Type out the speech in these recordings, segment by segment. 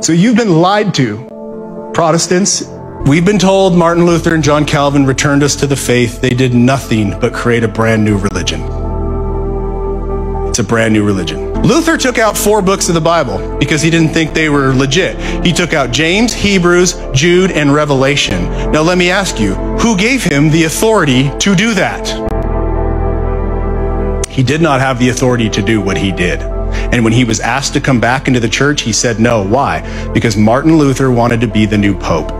So you've been lied to. Protestants, we've been told Martin Luther and John Calvin returned us to the faith. They did nothing but create a brand new religion. It's a brand new religion. Luther took out four books of the Bible because he didn't think they were legit. He took out James, Hebrews, Jude, and Revelation. Now let me ask you, who gave him the authority to do that? He did not have the authority to do what he did. And when he was asked to come back into the church, he said no. Why? Because Martin Luther wanted to be the new pope.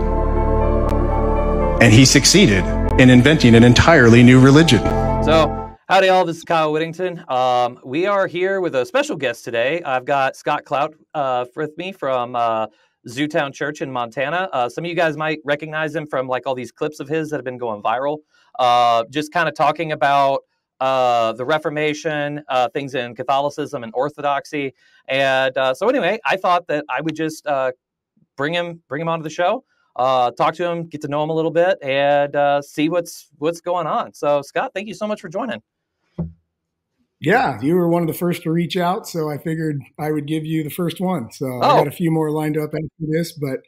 And he succeeded in inventing an entirely new religion. So, howdy, all. This is Kyle Whittington. Um, we are here with a special guest today. I've got Scott Klaudt uh, with me from uh, Zootown Church in Montana. Uh, some of you guys might recognize him from like all these clips of his that have been going viral. Uh, just kind of talking about uh, the Reformation, uh, things in Catholicism and Orthodoxy. And uh, so, anyway, I thought that I would just uh, bring him bring him onto the show, uh, talk to him, get to know him a little bit, and uh, see what's what's going on. So, Scott, thank you so much for joining. Yeah, you were one of the first to reach out, so I figured I would give you the first one. So oh. I got a few more lined up after this, but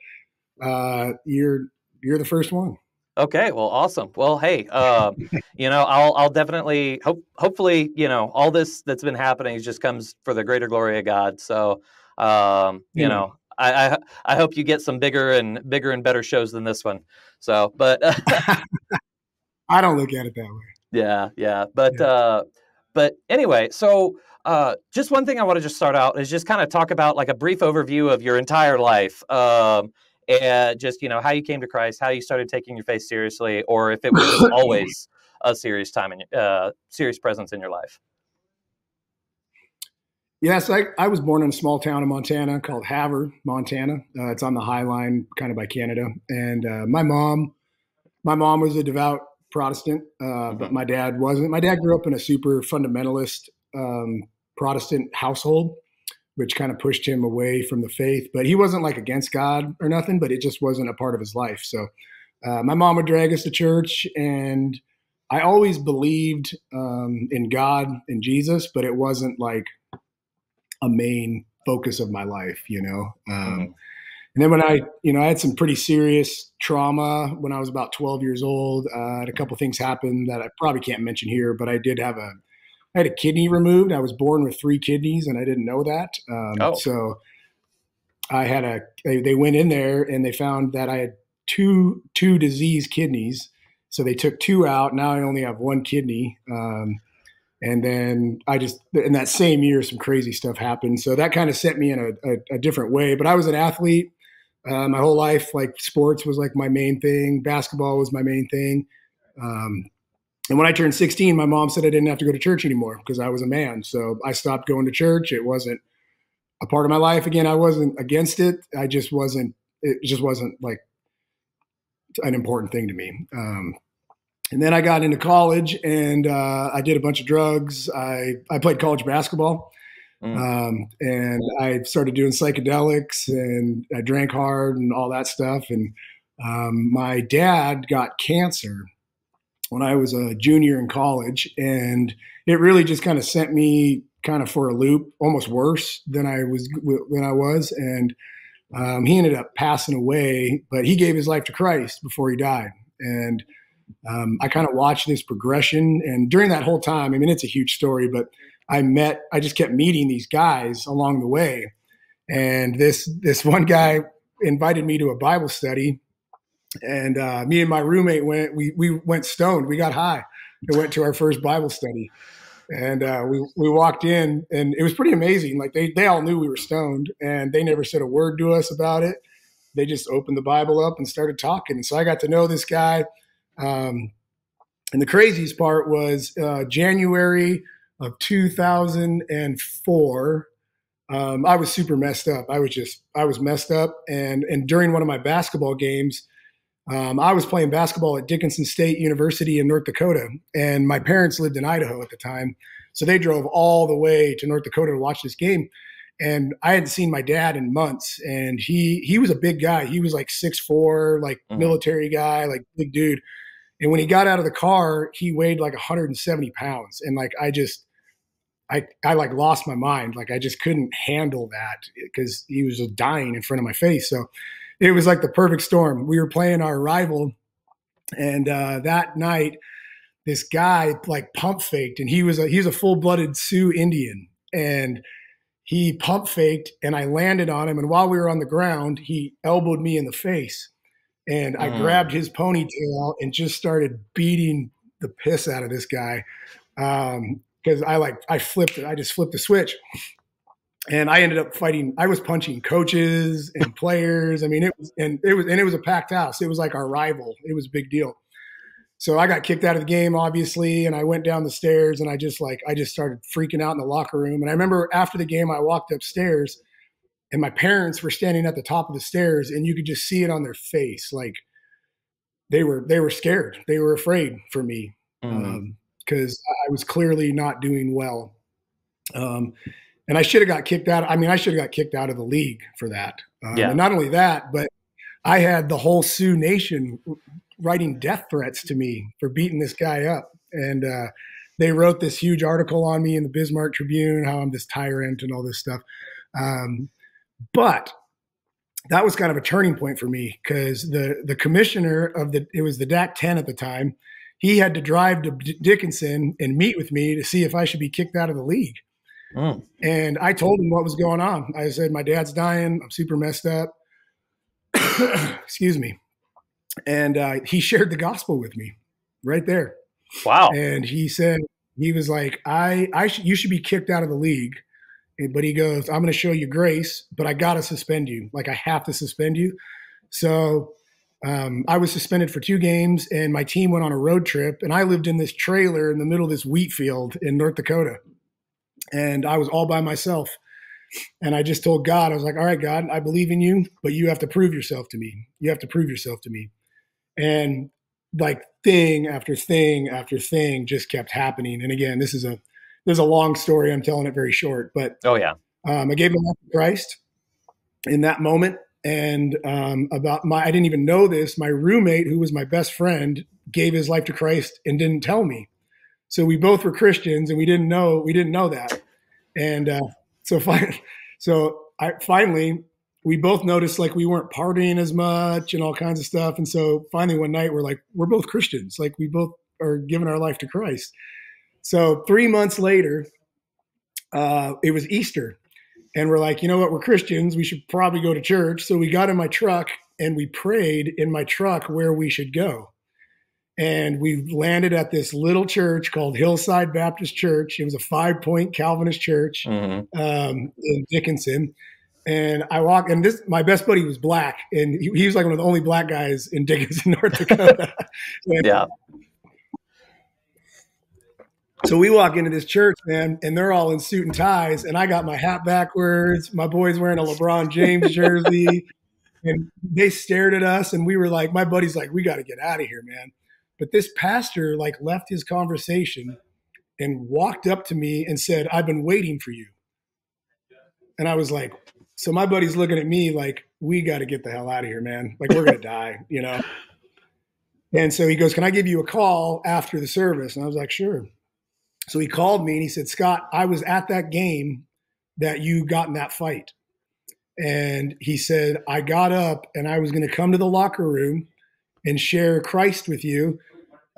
you're you're the first one. Okay, well, awesome. Well, hey, uh, you know, I'll I'll definitely hope hopefully, you know, all this that's been happening just comes for the greater glory of God. So, um, you mm. know, I, I, I hope you get some bigger and bigger and better shows than this one. So, but I don't look at it that way. Yeah, yeah, but yeah. uh, but anyway, so uh, just one thing I want to just start out is just kind of talk about like a brief overview of your entire life. Um, and just you know how you came to Christ, how you started taking your faith seriously, or if it was always a serious time in uh, serious presence in your life. Yes, I, I was born in a small town in Montana called Havre, Montana. Uh, it's on the High Line, kind of by Canada. And uh, my mom, my mom was a devout Protestant, uh, mm-hmm. but my dad wasn't. My dad grew up in a super fundamentalist um, Protestant household which kind of pushed him away from the faith. But he wasn't like against God or nothing, but it just wasn't a part of his life. So uh, my mom would drag us to church, and I always believed um, in God and Jesus, but it wasn't like a main focus of my life, you know. Um, mm-hmm. And then when I, you know, I had some pretty serious trauma when I was about 12 years old. Uh, a couple things happen that I probably can't mention here, but I did have a I had a kidney removed. I was born with three kidneys, and I didn't know that. Um, oh. So I had a. They went in there and they found that I had two two diseased kidneys. So they took two out. Now I only have one kidney. Um, and then I just in that same year, some crazy stuff happened. So that kind of set me in a, a, a different way. But I was an athlete uh, my whole life. Like sports was like my main thing. Basketball was my main thing. Um, and when I turned 16, my mom said I didn't have to go to church anymore because I was a man. So I stopped going to church. It wasn't a part of my life. Again, I wasn't against it. I just wasn't, it just wasn't like an important thing to me. Um, and then I got into college and uh, I did a bunch of drugs. I, I played college basketball. Mm. Um, and I started doing psychedelics and I drank hard and all that stuff. And um, my dad got cancer when I was a junior in college, and it really just kind of sent me kind of for a loop, almost worse than I was than I was, and um, he ended up passing away, but he gave his life to Christ before he died, and um, I kind of watched this progression, and during that whole time, I mean, it's a huge story, but I met, I just kept meeting these guys along the way, and this this one guy invited me to a Bible study and uh, me and my roommate went. We we went stoned. We got high and went to our first Bible study. And uh, we we walked in, and it was pretty amazing. Like they they all knew we were stoned, and they never said a word to us about it. They just opened the Bible up and started talking. And so I got to know this guy. Um, and the craziest part was uh, January of 2004. Um, I was super messed up. I was just I was messed up, and and during one of my basketball games, um, I was playing basketball at Dickinson State University in North Dakota, and my parents lived in Idaho at the time. So they drove all the way to North Dakota to watch this game. And I hadn't seen my dad in months, and he he was a big guy. He was like six four, like mm-hmm. military guy, like big dude. And when he got out of the car, he weighed like 170 pounds, and like I just I, I like lost my mind. Like I just couldn't handle that because he was just dying in front of my face. So it was like the perfect storm. We were playing our rival, and uh, that night, this guy like pump faked, and he was a he's a full blooded Sioux Indian, and he pump faked, and I landed on him. And while we were on the ground, he elbowed me in the face, and I mm. grabbed his ponytail and just started beating the piss out of this guy. Um, because I like I flipped it. I just flipped the switch, and I ended up fighting. I was punching coaches and players. I mean, it was and it was and it was a packed house. It was like our rival. It was a big deal. So I got kicked out of the game, obviously, and I went down the stairs and I just like I just started freaking out in the locker room. And I remember after the game, I walked upstairs, and my parents were standing at the top of the stairs, and you could just see it on their face, like they were they were scared. They were afraid for me. Mm-hmm. Um, because I was clearly not doing well. Um, and I should have got kicked out. I mean, I should have got kicked out of the league for that. Um, yeah. And not only that, but I had the whole Sioux Nation writing death threats to me for beating this guy up. And uh, they wrote this huge article on me in the Bismarck Tribune, how I'm this tyrant and all this stuff. Um, but that was kind of a turning point for me because the the commissioner of the it was the DAC 10 at the time he had to drive to Dickinson and meet with me to see if I should be kicked out of the league. Mm. And I told him what was going on. I said, My dad's dying. I'm super messed up. Excuse me. And uh, he shared the gospel with me right there. Wow. And he said, he was like, I, I, sh- you should be kicked out of the league. But he goes, I'm going to show you grace, but I got to suspend you. Like I have to suspend you. So um, I was suspended for two games, and my team went on a road trip. And I lived in this trailer in the middle of this wheat field in North Dakota, and I was all by myself. And I just told God, I was like, "All right, God, I believe in you, but you have to prove yourself to me. You have to prove yourself to me." And like thing after thing after thing just kept happening. And again, this is a there's a long story. I'm telling it very short, but oh yeah, um, I gave my life to Christ in that moment and um, about my i didn't even know this my roommate who was my best friend gave his life to christ and didn't tell me so we both were christians and we didn't know we didn't know that and uh, so finally so i finally we both noticed like we weren't partying as much and all kinds of stuff and so finally one night we're like we're both christians like we both are giving our life to christ so three months later uh, it was easter and we're like, you know what? We're Christians. We should probably go to church. So we got in my truck and we prayed in my truck where we should go. And we landed at this little church called Hillside Baptist Church. It was a five point Calvinist church mm-hmm. um, in Dickinson. And I walked, and this my best buddy was black, and he, he, was like one of the only black guys in Dickinson, North Dakota. yeah. So we walk into this church, man, and they're all in suit and ties, and I got my hat backwards. My boy's wearing a LeBron James jersey, and they stared at us, and we were like, my buddy's like, we got to get out of here, man. But this pastor like left his conversation and walked up to me and said, "I've been waiting for you." And I was like, so my buddy's looking at me like, we got to get the hell out of here, man. Like we're gonna die, you know. And so he goes, "Can I give you a call after the service?" And I was like, "Sure." So he called me and he said, Scott, I was at that game that you got in that fight. And he said, I got up and I was going to come to the locker room and share Christ with you.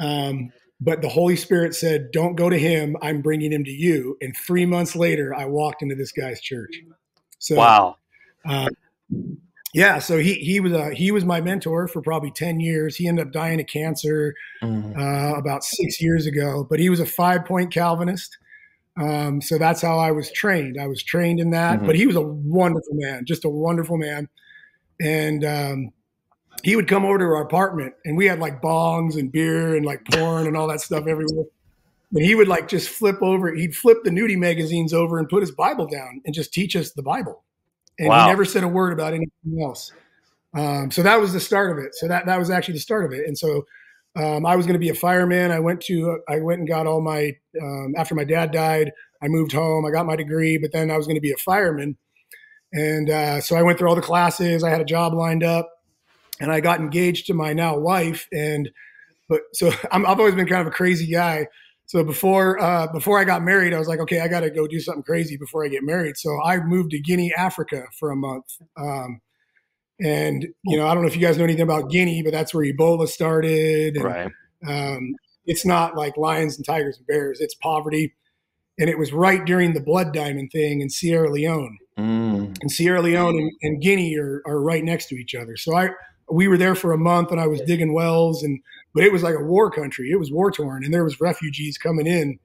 Um, but the Holy Spirit said, Don't go to him. I'm bringing him to you. And three months later, I walked into this guy's church. So, wow. Uh, yeah, so he he was a, he was my mentor for probably ten years. He ended up dying of cancer mm-hmm. uh, about six years ago, but he was a five point Calvinist. Um, so that's how I was trained. I was trained in that. Mm-hmm. But he was a wonderful man, just a wonderful man. And um, he would come over to our apartment, and we had like bongs and beer and like porn and all that stuff everywhere. And he would like just flip over. He'd flip the nudie magazines over and put his Bible down and just teach us the Bible and wow. he never said a word about anything else. Um, so that was the start of it. So that that was actually the start of it. And so um, I was going to be a fireman. I went to I went and got all my um, after my dad died. I moved home. I got my degree, but then I was going to be a fireman. And uh, so I went through all the classes. I had a job lined up, and I got engaged to my now wife. And but so i have always been kind of a crazy guy. So before uh, before I got married, I was like, okay, I got to go do something crazy before I get married. So I moved to Guinea, Africa, for a month. Um, and you know, I don't know if you guys know anything about Guinea, but that's where Ebola started. And, right. Um, it's not like lions and tigers and bears; it's poverty. And it was right during the blood diamond thing in Sierra Leone. Mm. And Sierra Leone and, and Guinea are, are right next to each other. So I we were there for a month and I was digging wells and but it was like a war country. It was war torn and there was refugees coming in.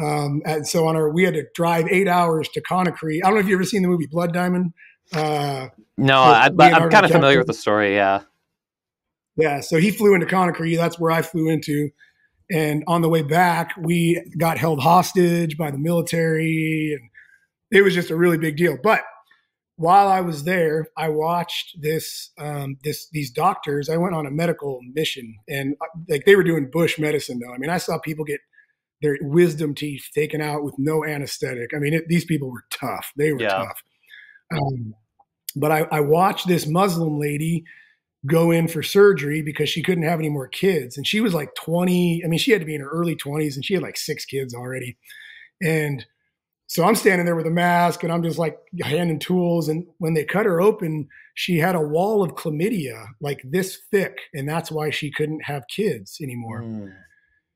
Um, and so on our we had to drive eight hours to Conakry. I don't know if you ever seen the movie Blood Diamond. Uh, no, I, am kind of familiar with the story. Yeah. Yeah. So he flew into Conakry. That's where I flew into. And on the way back, we got held hostage by the military. And it was just a really big deal. But while I was there, I watched this um, this these doctors. I went on a medical mission, and uh, like they were doing bush medicine though. I mean, I saw people get their wisdom teeth taken out with no anesthetic. I mean, it, these people were tough. They were yeah. tough. Um, but I, I watched this Muslim lady go in for surgery because she couldn't have any more kids, and she was like twenty. I mean, she had to be in her early twenties, and she had like six kids already, and so I'm standing there with a mask and I'm just like handing tools. And when they cut her open, she had a wall of chlamydia like this thick. And that's why she couldn't have kids anymore. Mm.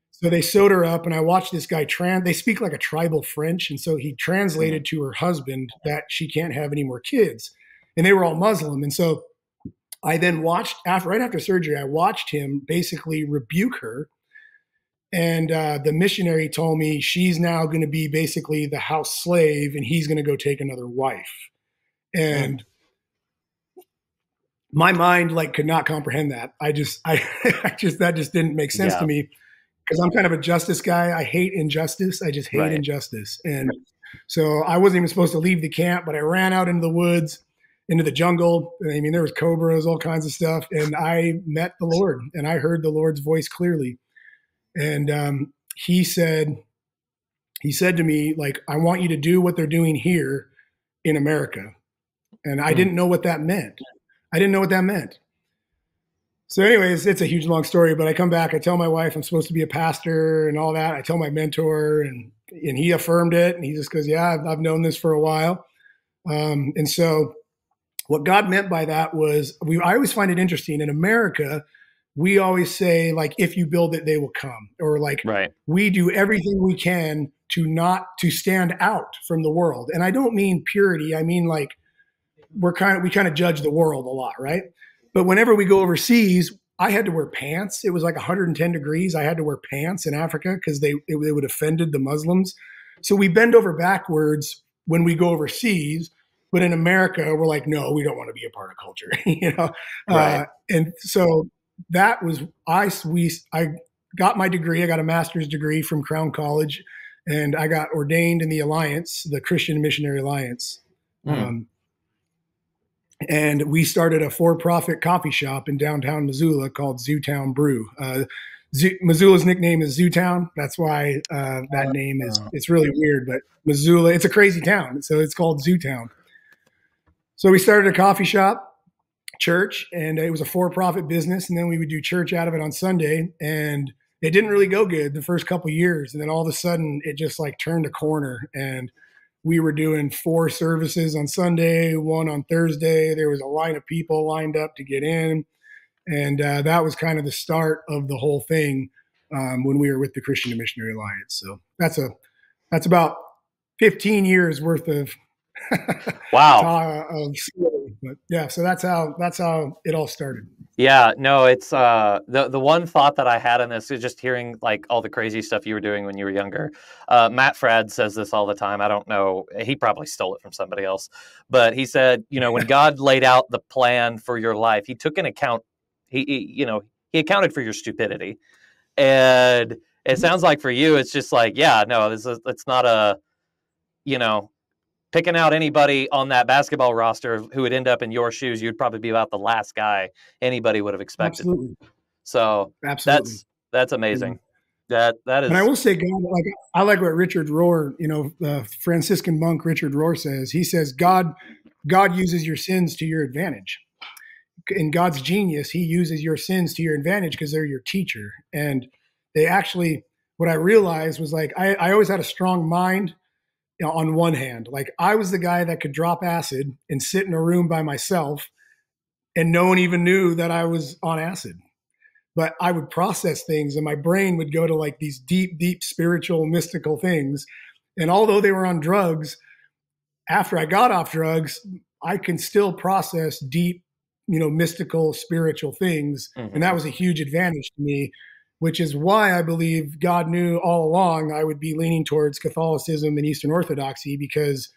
So they sewed her up. And I watched this guy trans, they speak like a tribal French. And so he translated mm. to her husband that she can't have any more kids. And they were all Muslim. And so I then watched after right after surgery, I watched him basically rebuke her and uh, the missionary told me she's now going to be basically the house slave and he's going to go take another wife. And my mind like could not comprehend that. I just i, I just that just didn't make sense yeah. to me. Because i'm kind of a justice guy. I hate injustice. I just hate right. injustice. And so i wasn't even supposed to leave the camp but i ran out into the woods into the jungle. I mean there was cobras all kinds of stuff. And i met the lord and i heard the lord's voice clearly and um, he said he said to me like i want you to do what they're doing here in america. And i hmm. didn't know what that meant. I didn't know what that meant. So anyways it's a huge long story but i come back i tell my wife i'm supposed to be a pastor and all that. I tell my mentor and and he affirmed it and he just goes yeah i've, I've known this for a while. Um, and so what god meant by that was we i always find it interesting in america we always say like if you build it they will come or like right. we do everything we can to not to stand out from the world. And i don't mean purity i mean like we're kind of we kind of judge the world a lot right? But whenever we go overseas i had to wear pants. It was like 110 degrees. I had to wear pants in africa because they it, it would offended the muslims. So we bend over backwards when we go overseas but in america we're like no we don't want to be a part of culture you know? Right. uh, and so that was I we I got my degree. I got a master's degree from Crown College, and I got ordained in the Alliance, the Christian Missionary Alliance. Mm. Um, and we started a for-profit coffee shop in downtown Missoula called Zootown Brew. Uh, Zoo, Missoula's nickname is Zootown. That's why uh, that name is. It's really weird, but Missoula. It's a crazy town, so it's called Zootown. So we started a coffee shop church and it was a for-profit business and then we would do church out of it on sunday and it didn't really go good the first couple years and then all of a sudden it just like turned a corner and we were doing four services on sunday one on thursday there was a line of people lined up to get in and uh, that was kind of the start of the whole thing um, when we were with the christian missionary alliance so that's a that's about 15 years worth of wow. But yeah, so that's how that's how it all started. Yeah, no, it's uh the the one thought that I had on this is just hearing like all the crazy stuff you were doing when you were younger. Uh, Matt Fradd says this all the time. I don't know, he probably stole it from somebody else, but he said, you know, when God laid out the plan for your life, He took an account. He, he you know, He accounted for your stupidity, and it mm-hmm. sounds like for you, it's just like, yeah, no, this is it's not a, you know, picking out anybody on that basketball roster who would end up in your shoes, you'd probably be about the last guy anybody would have expected. Absolutely. So Absolutely. that's that's amazing. That that is. And I will say, God, like I like what Richard Rohr, you know, uh, Franciscan monk Richard Rohr says. He says God God uses your sins to your advantage. In God's genius, He uses your sins to your advantage because they're your teacher, and they actually what I realized was like I, I always had a strong mind you know, on one hand. Like I was the guy that could drop acid and sit in a room by myself and no one even knew that I was on acid. But I would process things and my brain would go to like these deep, deep spiritual, mystical things. And although they were on drugs, after I got off drugs, I can still process deep, you know, mystical, spiritual things. Mm-hmm. And that was a huge advantage to me which is why I believe God knew all along I would be leaning towards Catholicism and Eastern Orthodoxy because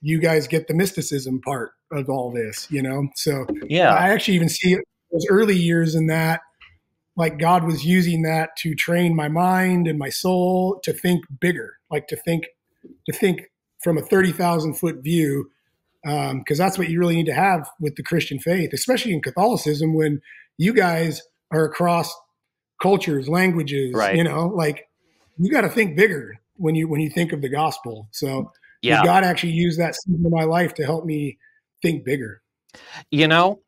you guys get the mysticism part of all this, you know? So yeah, I actually even see those early years in that, like God was using that to train my mind and my soul to think bigger, like to think, to think from a 30,000 foot view. Um, cause that's what you really need to have with the Christian faith, especially in Catholicism, when you guys are across cultures, languages, right. you know, like you got to think bigger when you when you think of the gospel. So yeah, God actually used that season of my life to help me think bigger. You know,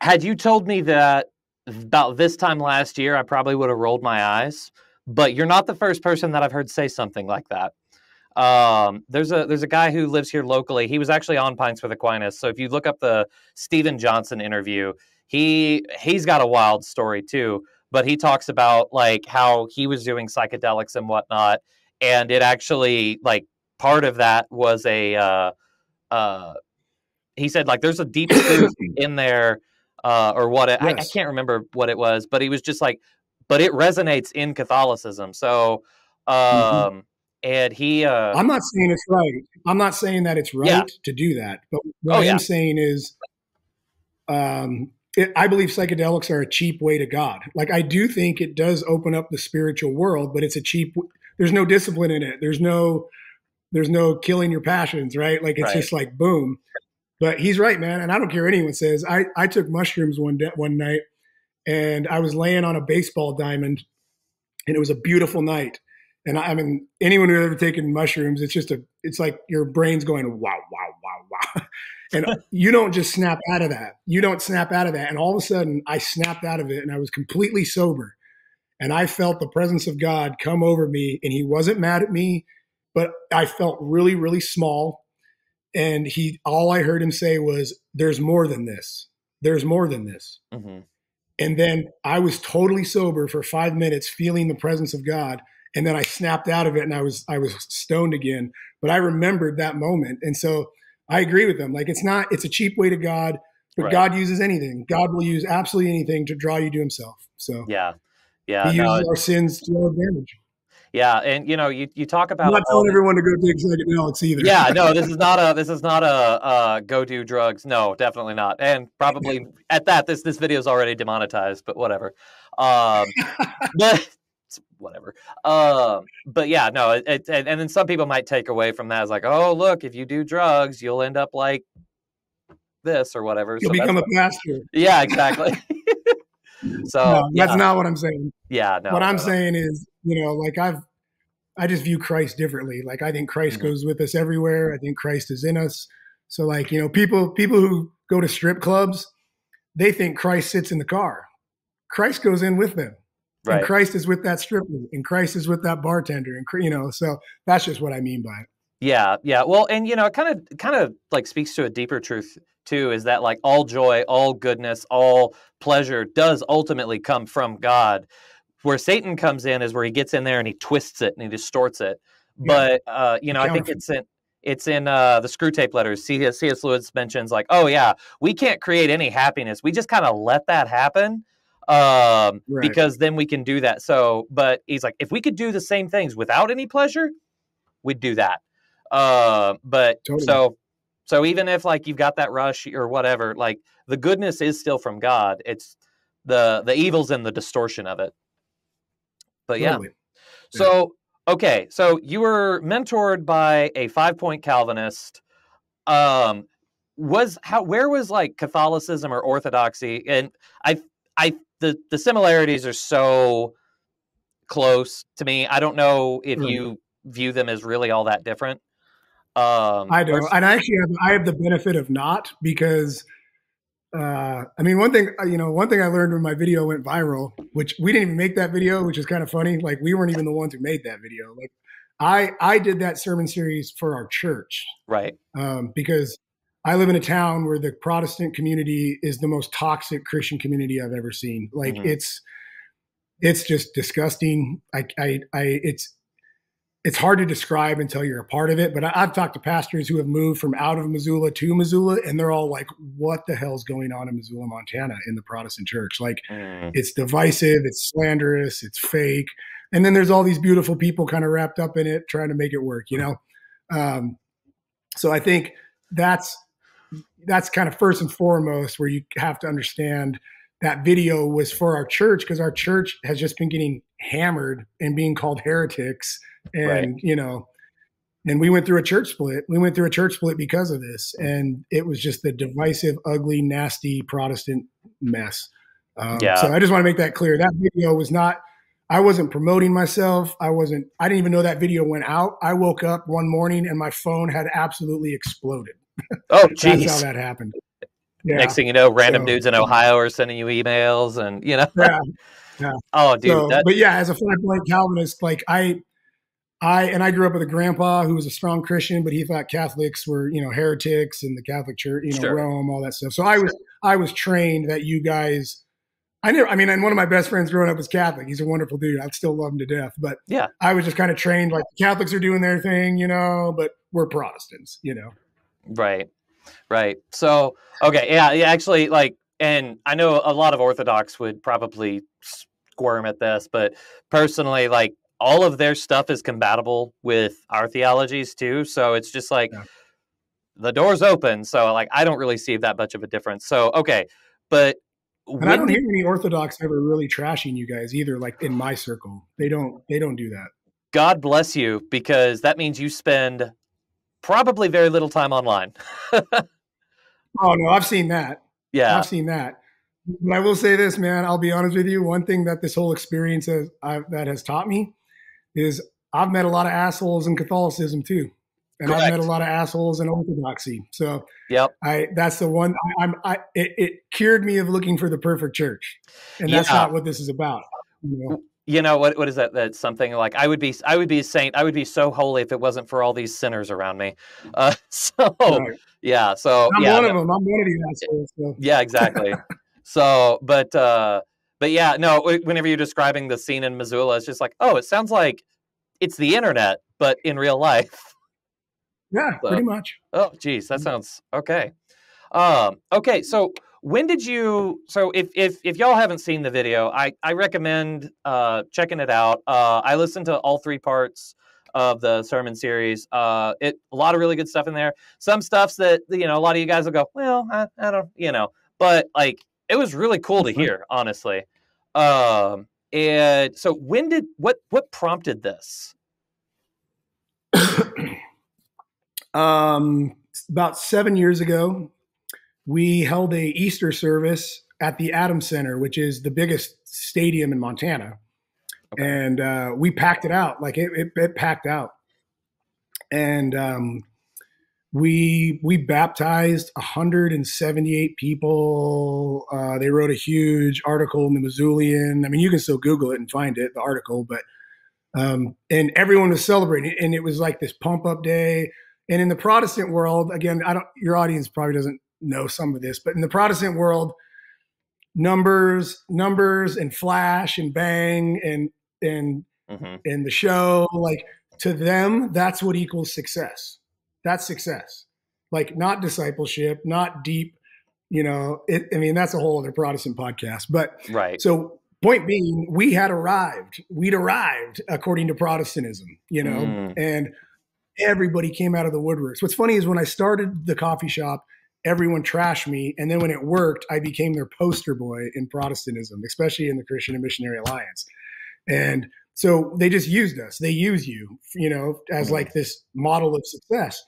had you told me that about this time last year, I probably would have rolled my eyes. But you're not the first person that I've heard say something like that. Um, there's a there's a guy who lives here locally. He was actually on Pints with Aquinas. So if you look up the Stephen Johnson interview, he he's got a wild story too but he talks about like how he was doing psychedelics and whatnot, and it actually like part of that was a uh, uh, he said like there's a deep truth in there uh, or what it, yes. I, I, can't remember what it was, but he was just like, but it resonates in Catholicism. So, mm-hmm. um, mm-hmm. and he, uh, I'm not saying it's right. I'm not saying that it's right yeah. to do that, but what oh, I am yeah. saying is, um, it, I believe psychedelics are a cheap way to God. Like I do think it does open up the spiritual world, but it's a cheap. There's no discipline in it. There's no, there's no killing your passions, right? Like it's right. just like boom. But he's right, man, and I don't care what anyone says. I I took mushrooms one day, one night, and I was laying on a baseball diamond, and it was a beautiful night. And I, I mean, anyone who's ever taken mushrooms, it's just a, it's like your brain's going wow, wow, wow, wow. And you don't just snap out of that. You don't snap out of that. And all of a sudden, I snapped out of it and I was completely sober. And I felt the presence of God come over me. And He wasn't mad at me, but I felt really, really small. And He, all I heard Him say was, There's more than this. There's more than this. Mm-hmm. And then I was totally sober for five minutes, feeling the presence of God. And then I snapped out of it and I was I was stoned again. But I remembered that moment. And so I agree with them. Like it's not, it's a cheap way to God, but right. God uses anything. God will use absolutely anything to draw you to himself. So yeah. Yeah. He no, uses our sins to our advantage. Yeah, and you know, you, you talk about. I'm not telling everyone to go take psychedelics either. Yeah, no, this is not a this is not a uh, go do drugs. No, definitely not. And probably at that, this this video is already demonetized, but whatever. Um, but whatever. Um, but yeah, no, it, it, and, and then some people might take away from that as like, oh, look, if you do drugs, you'll end up like this or whatever. You'll so become a pastor. Yeah, exactly. so no, that's yeah. not what I'm saying. Yeah, no. What I'm no. saying is, you know, like I've, I just view Christ differently. Like I think Christ mm-hmm. goes with us everywhere. I think Christ is in us. So like, you know, people people who go to strip clubs, they think Christ sits in the car. Christ goes in with them. Right. And Christ is with that stripper, and Christ is with that bartender, and you know, so that's just what I mean by it. Yeah, yeah. Well, and you know, it kind of kind of like speaks to a deeper truth too, is that like all joy, all goodness, all pleasure does ultimately come from God. Where Satan comes in is where he gets in there and he twists it and he distorts it. Yeah. But uh, you know, I think it's in it's in uh, the Screwtape letters. C.S. C.S. Lewis mentions like, oh yeah, we can't create any happiness. We just kind of let that happen um, right. because then we can do that. So, but he's like, if we could do the same things without any pleasure, we'd do that. Uh, but totally. so, so even if like you've got that rush or whatever, like the goodness is still from God. It's the the evils and the distortion of it. But yeah. Totally. So okay, so you were mentored by a five point Calvinist. Um, was how where was like Catholicism or Orthodoxy? And I I the the similarities are so close to me. I don't know if mm. you view them as really all that different. Um, I do, and I actually have I have the benefit of not because uh, I mean, one thing, uh, you know, one thing I learned when my video went viral, which we didn't even make that video, which is kind of funny. Like we weren't even the ones who made that video. Like I, I did that sermon series for our church, right? Um, because I live in a town where the Protestant community is the most toxic Christian community I've ever seen. Like mm-hmm. it's, it's just disgusting. I, I, I, it's, it's hard to describe until you're a part of it. But I, have talked to pastors who have moved from out of Missoula to Missoula, and they're all like, "What the hell's going on in Missoula, Montana, in the Protestant church? Like, mm. it's divisive, it's slanderous, it's fake." And then there's all these beautiful people kind of wrapped up in it, trying to make it work. You know, um, so I think that's that's kind of first and foremost where you have to understand that video was for our church because our church has just been getting hammered and being called heretics and right. you know and we went through a church split. We went through a church split because of this and it was just the divisive ugly nasty protestant mess. Um, yeah. so i just want to make that clear. That video was not i wasn't promoting myself. I wasn't i didn't even know that video went out. I woke up one morning and my phone had absolutely exploded oh geez. that's how that happened yeah. next thing you know random so, dudes in ohio are sending you emails and you know yeah. Yeah. Oh, dude. So, that- but yeah, as a five point Calvinist, like I, I and I grew up with a grandpa who was a strong Christian, but he thought Catholics were, you know, heretics and the Catholic Church, you know, sure. Rome, all that stuff. So I was I was trained that you guys I never I mean, and one of my best friends growing up was Catholic. He's a wonderful dude. I still love him to death. But yeah, I was just kind of trained like Catholics are doing their thing, you know, but we're Protestants, you know. Right. Right. So okay, yeah, yeah, actually like and I know a lot of Orthodox would probably squirm at this, but personally, like all of their stuff is compatible with our theologies too. So it's just like yeah. the door's open. So like I don't really see that much of a difference. So okay, but and I don't hear any Orthodox ever really trashing you guys either. Like in my circle, they don't they don't do that. God bless you because that means you spend probably very little time online. oh no, I've seen that. Yeah, I've seen that. But I will say this, man. I'll be honest with you. One thing that this whole experience has, I, that has taught me is I've met a lot of assholes in Catholicism too, and Correct. I've met a lot of assholes in Orthodoxy. So, yep, I that's the one. I, am I it, it, cured me of looking for the perfect church, and that's yeah. not what this is about. You know? You know what what is that that's something like i would be i would be a saint i would be so holy if it wasn't for all these sinners around me uh, so right. yeah so i'm yeah, one of them i'm one of these assholes so. yeah exactly so but uh but yeah, no. Whenever you're describing the scene in Missoula, it's just like, oh, it sounds like it's the internet, but in real life. Yeah, so, pretty much. Oh, geez, that sounds okay. Um, okay, so when did you? So if if if y'all haven't seen the video, I I recommend uh, checking it out. Uh, I listened to all three parts of the sermon series. Uh, it a lot of really good stuff in there. Some stuffs that you know a lot of you guys will go, well, I, I don't, you know, but like it was really cool to mm-hmm. hear, honestly. Um, and so when did what what prompted this? um, about seven years ago, we held a Easter service at the Adams Center, which is the biggest stadium in Montana, okay. and uh, we packed it out. Like it, it, it packed out, and um, we we baptized 178 people. Uh, they wrote a huge article in the Missoulian. I mean, you can still Google it and find it, the article. But um, and everyone was celebrating, and it was like this pump up day. And in the Protestant world, again, I don't. Your audience probably doesn't know some of this, but in the Protestant world, numbers, numbers, and flash and bang and and mm-hmm. and the show, like to them, that's what equals success that's success. Like not discipleship, not deep, you know, it, I mean, that's a whole other Protestant podcast. But right. So point being, we had arrived. We'd arrived according to Protestantism, you know, mm. and everybody came out of the woodworks. What's funny is when I started the coffee shop, everyone trashed me. And then when it worked, I became their poster boy in Protestantism, especially in the Christian and Missionary Alliance. And so they just used us. They use you, you know, as mm-hmm. like this model of success.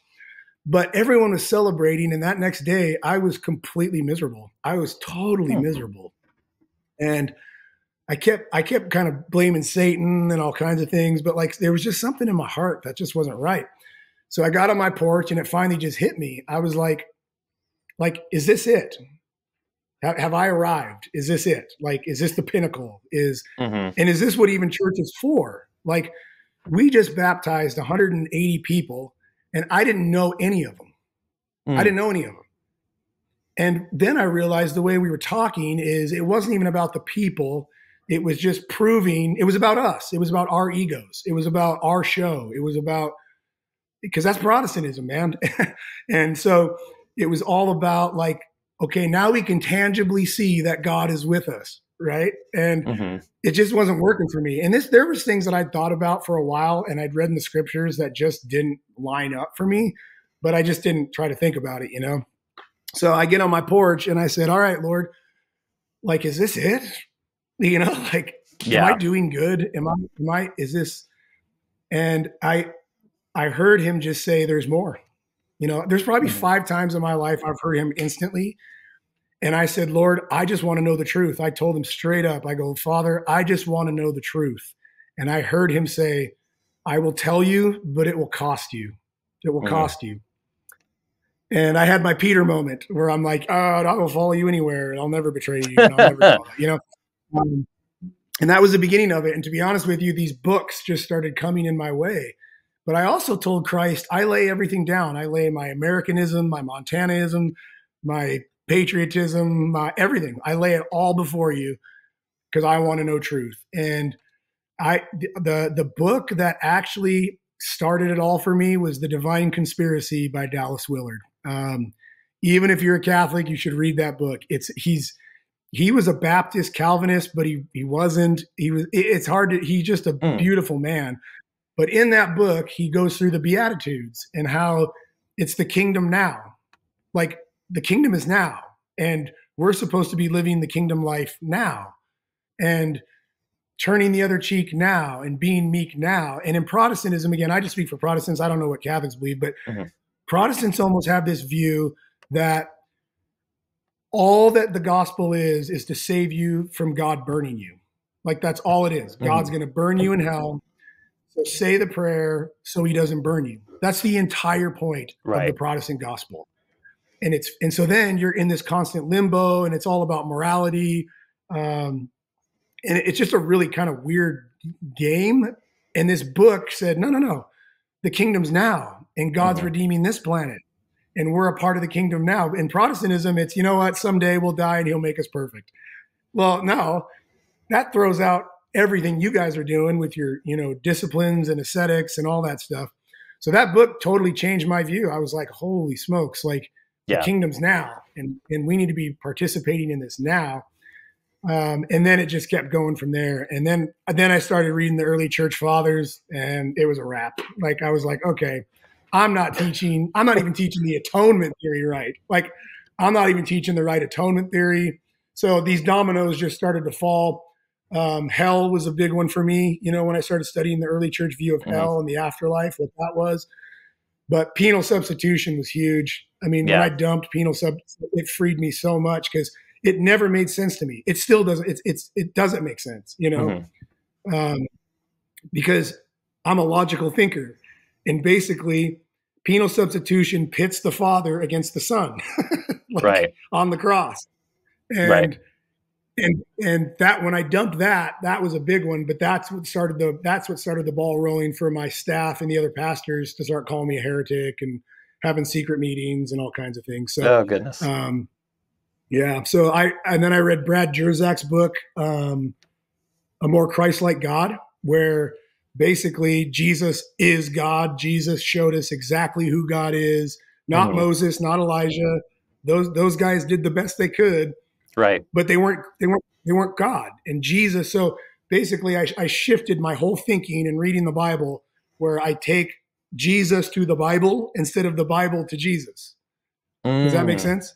But everyone was celebrating, and that next day, I was completely miserable. I was totally mm-hmm. miserable, and I kept I kept kind of blaming Satan and all kinds of things. But like, there was just something in my heart that just wasn't right. So I got on my porch, and it finally just hit me. I was like, like, is this it? Have, have I arrived? Is this it? Like, is this the pinnacle? Is Mhm. and is this what even church is for? Like, we just baptized 180 people, and I didn't know any of them. I Mm. didn't know any of them. And then I realized the way we were talking is it wasn't even about the people. It was just proving it was about us. It was about our egos. It was about our show. It was about because that's Protestantism, man. and so it was all about like, okay, now we can tangibly see that God is with us, right? And Mhm. it just wasn't working for me. And this there was things that I'd thought about for a while and I'd read in the scriptures that just didn't line up for me, but I just didn't try to think about it, you know. So I get on my porch and I said, "All right, Lord, like is this it? You know, like am I doing good? Am I am I is this and I I heard him just say there's more. You know, there's probably Mhm. 5 times in my life I've heard him instantly and I said, Lord, I just want to know the truth. I told him straight up, I go, Father, I just want to know the truth. And I heard him say, I will tell you, but it will cost you. It will Mhm. cost you. And I had my Peter moment where I'm like, oh, I will follow you anywhere and I'll never betray you. Never, you know? Um, and that was the beginning of it. And to be honest with you, these books just started coming in my way. But I also told Christ, I lay everything down. I lay my Americanism, my Montanaism, my patriotism, my everything. I lay it all before you because I want to know truth. And I the the book that actually started it all for me was The Divine Conspiracy by Dallas Willard. Um, even if you're a Catholic, you should read that book. It's he's he was a Baptist Calvinist, but he he wasn't. He was. it- It's hard to. He's just a Mm. beautiful man. But in that book, he goes through the Beatitudes and how it's the kingdom now. Like the kingdom is now, and we're supposed to be living the kingdom life now, and turning the other cheek now, and being meek now. And in Protestantism, again, I just speak for Protestants. I don't know what Catholics believe, but Mhm. Protestants almost have this view that all that the gospel is is to save you from God burning you. Like that's all it is. God's going to burn you in hell. So say the prayer so he doesn't burn you. That's the entire point of the Protestant gospel. And it's and so then you're in this constant limbo and it's all about morality. Um, and it's just a really kind of weird game. And this book said, no, no, no. The kingdom's now, and God's Mhm. redeeming this planet. And we're a part of the kingdom now. In Protestantism, it's, you know what, someday we'll die and he'll make us perfect. Well, no, that throws out everything you guys are doing with your, you know, disciplines and ascetics and all that stuff. So that book totally changed my view. I was like, holy smokes, like Yeah. the kingdom's now, and and we need to be participating in this now. Um, and then it just kept going from there. And then then I started reading the early church fathers, and it was a wrap. Like I was like, okay, I'm not teaching. I'm not even teaching the atonement theory right. Like I'm not even teaching the right atonement theory. So these dominoes just started to fall. Um, hell was a big one for me. You know, when I started studying the early church view of Mhm. hell and the afterlife, what that was. But penal substitution was huge. I mean, Yeah. when I dumped penal sub, it freed me so much because it never made sense to me. It still doesn't. It's it's it doesn't make sense. You know, Mhm. um, because I'm a logical thinker, and basically, penal substitution pits the father against the son, like, Right. on the cross, and Right. And and that when I dumped that, that was a big one. But that's what started the that's what started the ball rolling for my staff and the other pastors to start calling me a heretic and having secret meetings and all kinds of things. So Oh goodness. um, yeah. So I and then I read Brad Jersak's book, um, A More Christ-like God, where basically Jesus is God. Jesus showed us exactly who God is. Not Mhm. Moses, not Elijah. Those those guys did the best they could, right. but they weren't they weren't they weren't God. And Jesus. So basically, I, I shifted my whole thinking and reading the Bible, where I take Jesus to the Bible instead of the Bible to Jesus. Does that make Mm. sense?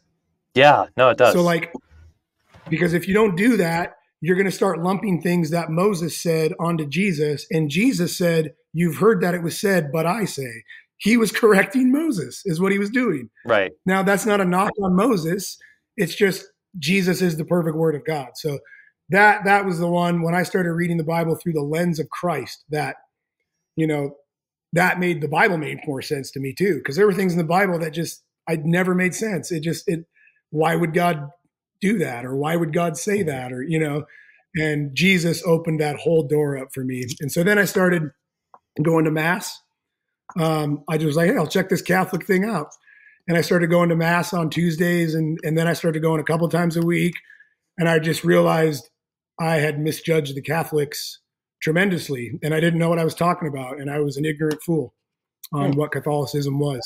Yeah. No, it does. So like because if you don't do that, you're going to start lumping things that Moses said onto Jesus and Jesus said, "You've heard that it was said, but I say." He was correcting Moses is what he was doing. right. Now that's not a knock on Moses. It's just Jesus is the perfect word of God. So that that was the one when I started reading the Bible through the lens of Christ that you know that made the Bible made more sense to me too because there were things in the Bible that just I'd never made sense. It just it why would God do that or why would God say Mm-hmm. that or you know and Jesus opened that whole door up for me and so then I started going to mass um, I just was like hey I'll check this Catholic thing out and I started going to mass on Tuesdays and and then I started going a couple times a week and I just realized I had misjudged the Catholics tremendously and I didn't know what I was talking about and I was an ignorant fool on Hmm. what Catholicism was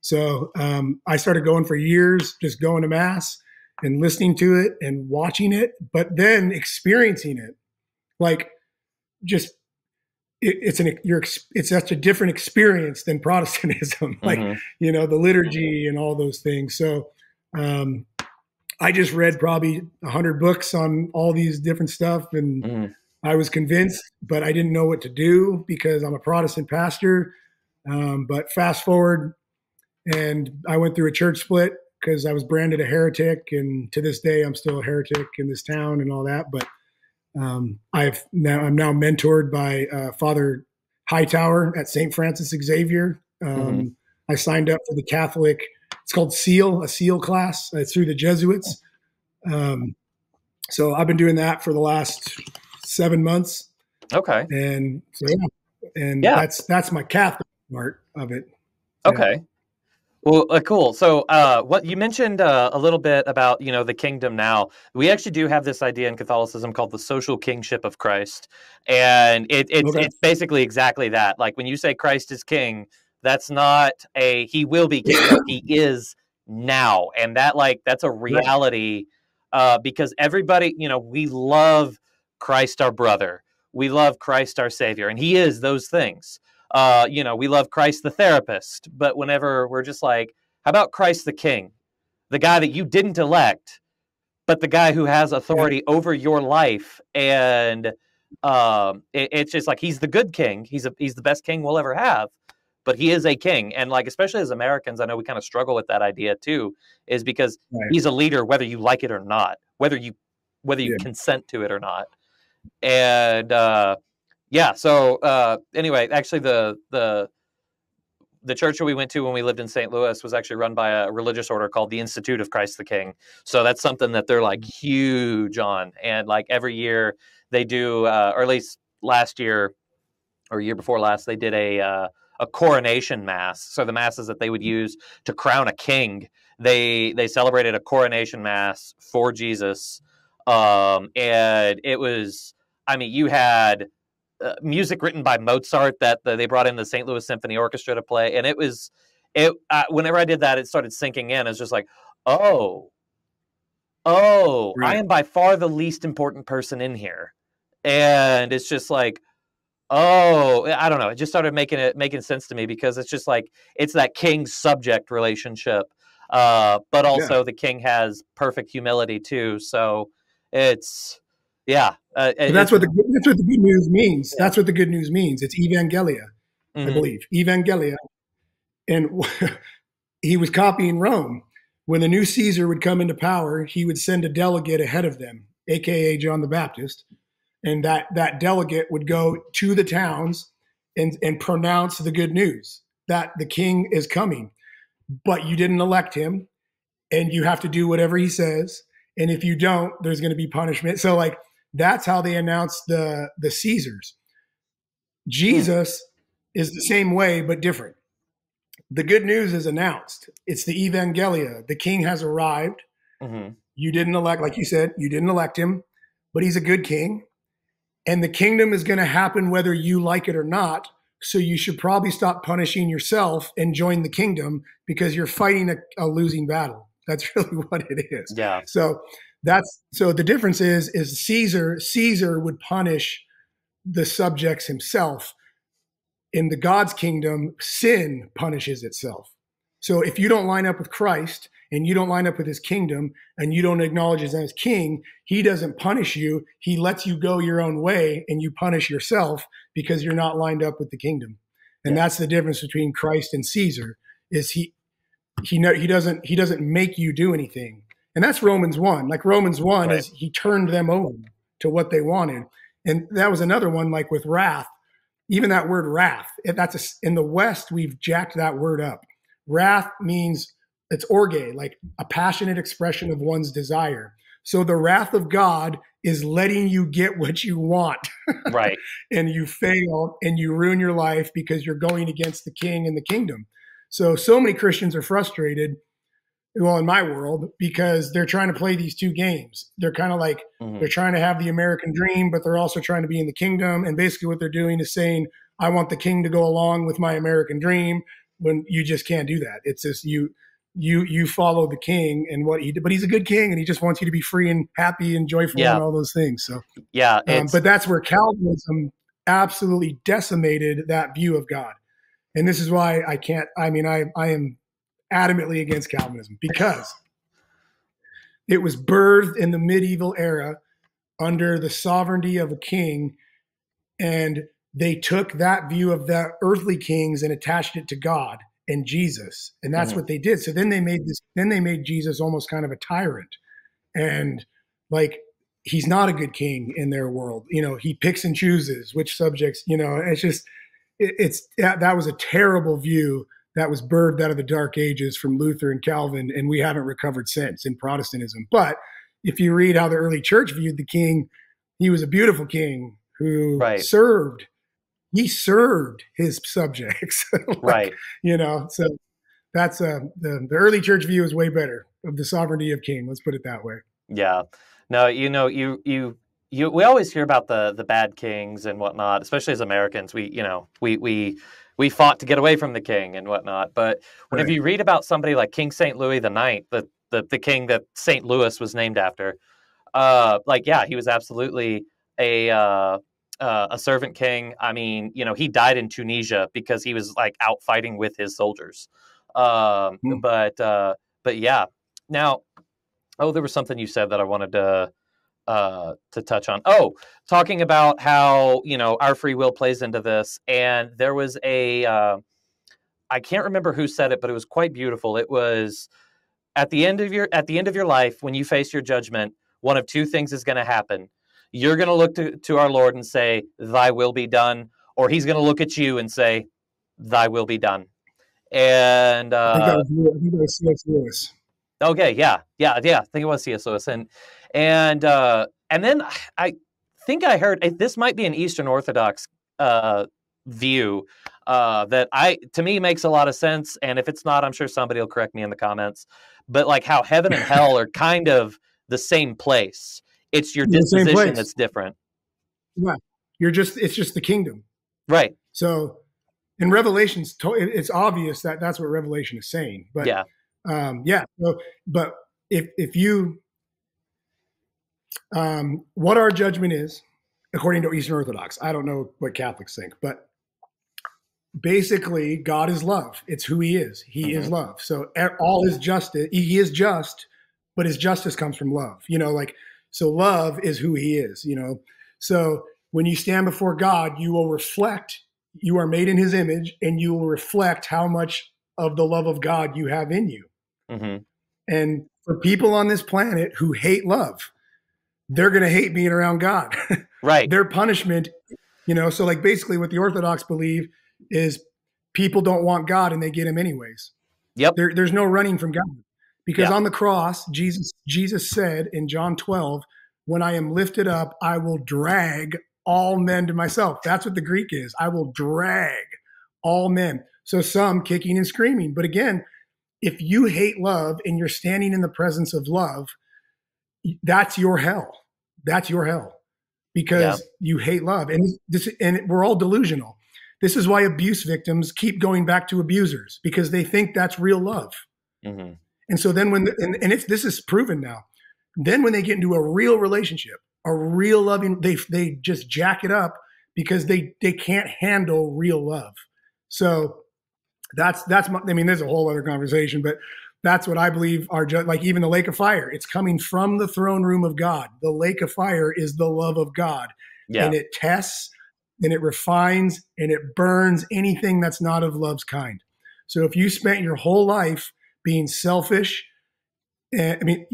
so um, I started going for years, just going to mass and listening to it and watching it, but then experiencing it, like just it, it's an you're it's such a different experience than Protestantism, like Mhm. you know the liturgy and all those things. So um, I just read probably a hundred books on all these different stuff, and Mhm. I was convinced, but I didn't know what to do because I'm a Protestant pastor. Um, but fast forward, and I went through a church split because I was branded a heretic, and to this day I'm still a heretic in this town and all that. But um, I've now I'm now mentored by uh, Father Hightower at St. Francis Xavier. Um, I signed up for the Catholic. It's called SEAL, a SEAL class. It's through the Jesuits. Um, so I've been doing that for the last seven months, Okay. and so yeah, and Yeah. that's that's my Catholic part of it. Yeah. Well, uh, cool. So, uh, what you mentioned uh, a little bit about, you know, the kingdom now. We actually do have this idea in Catholicism called the social kingship of Christ, and it, it's Okay. it's basically exactly that. Like when you say Christ is king, that's not a he will be king. he is now, and that like that's a reality uh, because everybody, you know, we love Christ our brother, we love Christ our savior, and he is those things uh, you know, we love Christ the therapist, but whenever we're just like, how about Christ the king, the guy that you didn't elect, but the guy who has authority over your life, and um, it, it's just like he's the good king. He's a, he's the best king we'll ever have, but he is a king, and like especially as Americans, I know we kind of struggle with that idea too, is because Right. he's a leader whether you like it or not, whether you whether you Yeah. consent to it or not, and. uh yeah so uh anyway actually the the the church that we went to when we lived in st louis was actually run by a religious order called the institute of christ the king. So that's something that they're like huge on. And like every year they do uh, or at least last year or year before last they did a uh, a coronation mass. So the masses that they would use to crown a king they they celebrated a coronation mass for jesus. Um and it was i mean you had uh, music written by Mozart that the, they brought in the St. Louis Symphony Orchestra to play, and it was it. Uh, whenever I did that, it started sinking in. It's just like, oh, oh, I am by far the least important person in here, and it's just like, oh, I don't know. It just started making it making sense to me because it's just like it's that king subject relationship, uh, but also the king has perfect humility too. So it's yeah, uh, that's what the good- that's what the good news means. Yeah. That's what the good news means. It's evangelia, I mhm. believe. Evangelia, and he was copying Rome. When the new Caesar would come into power, he would send a delegate ahead of them, aka John the Baptist, and that that delegate would go to the towns and and pronounce the good news that the king is coming. But you didn't elect him, and you have to do whatever he says. And if you don't, there's going to be punishment. So like that's how they announced the the Caesars. Jesus is the same way but different. The good news is announced. It's the evangelia. The king has arrived. Mhm. You didn't elect like you said, you didn't elect him, but he's a good king. And the kingdom is going to happen whether you like it or not. So you should probably stop punishing yourself and join the kingdom because you're fighting a, a losing battle. That's really what it is. yeah. So that's so the difference is is Caesar Caesar would punish the subjects himself. In the God's kingdom, sin punishes itself. So if you don't line up with Christ and you don't line up with his kingdom and you don't acknowledge him as king, he doesn't punish you. He lets you go your own way and you punish yourself because you're not lined up with the kingdom. And Yeah. that's the difference between Christ and Caesar is he he know he doesn't he doesn't make you do anything. And that's Romans 1. Like Romans 1 Right. is he turned them over to what they wanted. And that was another one like with wrath. Even that word wrath, that's a in the West, we've jacked that word up. Wrath means it's orge, like a passionate expression of one's desire. So the wrath of God is letting you get what you want. right. and you fail and you ruin your life because you're going against the king and the kingdom. So, so many Christians are frustrated, well, in my world, because they're trying to play these two games. They're kind of like, mm-hmm. they're trying to have the American dream, but they're also trying to be in the kingdom. And basically, what they're doing is saying, I want the king to go along with my American dream when you just can't do that. It's just you you you follow the king and what he did but he's a good king and he just wants you to be free and happy and joyful yeah. and all those things so yeah um, but that's where calvinism absolutely decimated that view of god and this is why i can't i mean i i am adamantly against calvinism because it was birthed in the medieval era under the sovereignty of a king and they took that view of the earthly kings and attached it to god and Jesus. And that's mm-hmm. what they did. So then they made this, then they made Jesus almost kind of a tyrant. And like, he's not a good king in their world. You know, he picks and chooses which subjects, you know, it's just, it, it's, that, that was a terrible view that was birthed out of the dark ages from Luther and Calvin. And we haven't recovered since in Protestantism. But if you read how the early church viewed the king, he was a beautiful king who right. served he served his subjects. like, right. You know, so that's uh, the, the early church view is way better of the sovereignty of king. Let's put it that way. Yeah. No, you know, you, you, you, we always hear about the, the bad kings and whatnot, especially as Americans, we, you know, we, we, we fought to get away from the king and whatnot. But whenever right. you read about somebody like King St. Louis the Ninth, the, the, the king that St. Louis was named after, uh, like, yeah, he was absolutely a, uh, uh, a servant king. I mean, you know, he died in Tunisia because he was like out fighting with his soldiers. Um, hmm. But uh, but yeah. Now, oh, there was something you said that I wanted to uh, to touch on. Oh, talking about how you know our free will plays into this, and there was a uh, I can't remember who said it, but it was quite beautiful. It was at the end of your at the end of your life when you face your judgment. One of two things is going to happen you're going to look to, to our Lord and say, Thy will be done, or He's going to look at you and say, Thy will be done. And uh, I think that was C.S. Lewis. Okay, yeah, yeah, yeah. I think it was C.S. Lewis, and and uh, and then I think I heard this might be an Eastern Orthodox uh, view uh, that I to me makes a lot of sense. And if it's not, I'm sure somebody will correct me in the comments. But like how heaven and hell are kind of the same place. It's your disposition that's different. Yeah, you're just it's just the kingdom, right? So in Revelations, it's obvious that that's what Revelation is saying. But yeah, um, yeah. So, but if if you um, what our judgment is, according to Eastern Orthodox, I don't know what Catholics think, but basically, God is love. It's who He is. He mm-hmm. is love. So all His justice, He is just, but His justice comes from love. You know, like so love is who he is, you know. So when you stand before God, you will reflect, you are made in his image, and you will reflect how much of the love of God you have in you. Mm-hmm. And for people on this planet who hate love, they're going to hate being around God. right. Their punishment, you know, so like basically what the Orthodox believe is people don't want God and they get him anyways. Yep. There, there's no running from God. Because yeah. on the cross, Jesus Jesus said in John 12, "When I am lifted up, I will drag all men to myself." That's what the Greek is. I will drag all men. So some kicking and screaming. But again, if you hate love and you're standing in the presence of love, that's your hell. That's your hell because yeah. you hate love. And this and we're all delusional. This is why abuse victims keep going back to abusers because they think that's real love. Mm-hmm. And so then when, the, and, and it's, this is proven now, then when they get into a real relationship, a real loving, they, they just jack it up because they, they can't handle real love. So that's, that's, my, I mean, there's a whole other conversation, but that's what I believe are just like even the lake of fire. It's coming from the throne room of God. The lake of fire is the love of God. Yeah. And it tests and it refines and it burns anything that's not of love's kind. So if you spent your whole life being selfish. And, I mean,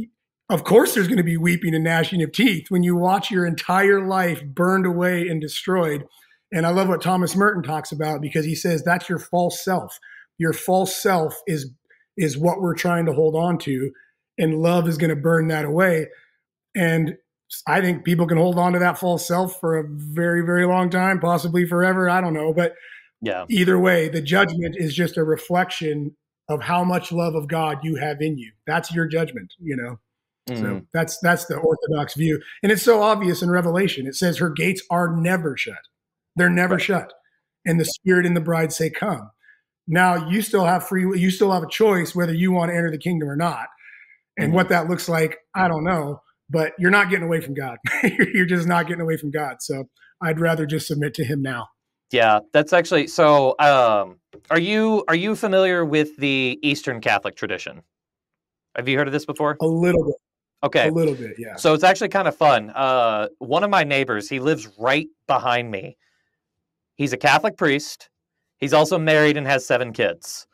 of course, there's going to be weeping and gnashing of teeth when you watch your entire life burned away and destroyed. And I love what Thomas Merton talks about because he says that's your false self. Your false self is is what we're trying to hold on to, and love is going to burn that away. And I think people can hold on to that false self for a very, very long time, possibly forever. I don't know. But yeah. either way, the judgment is just a reflection of how much love of God you have in you. That's your judgment, you know. Mm. So that's that's the orthodox view. And it's so obvious in Revelation. It says her gates are never shut. They're never right. shut. And the spirit and the bride say, Come. Now you still have free you still have a choice whether you want to enter the kingdom or not. And mm-hmm. what that looks like, I don't know. But you're not getting away from God. you're just not getting away from God. So I'd rather just submit to him now. Yeah, that's actually so. Um, are you are you familiar with the Eastern Catholic tradition? Have you heard of this before? A little bit. Okay, a little bit, yeah. So it's actually kind of fun. Uh, one of my neighbors, he lives right behind me. He's a Catholic priest. He's also married and has seven kids.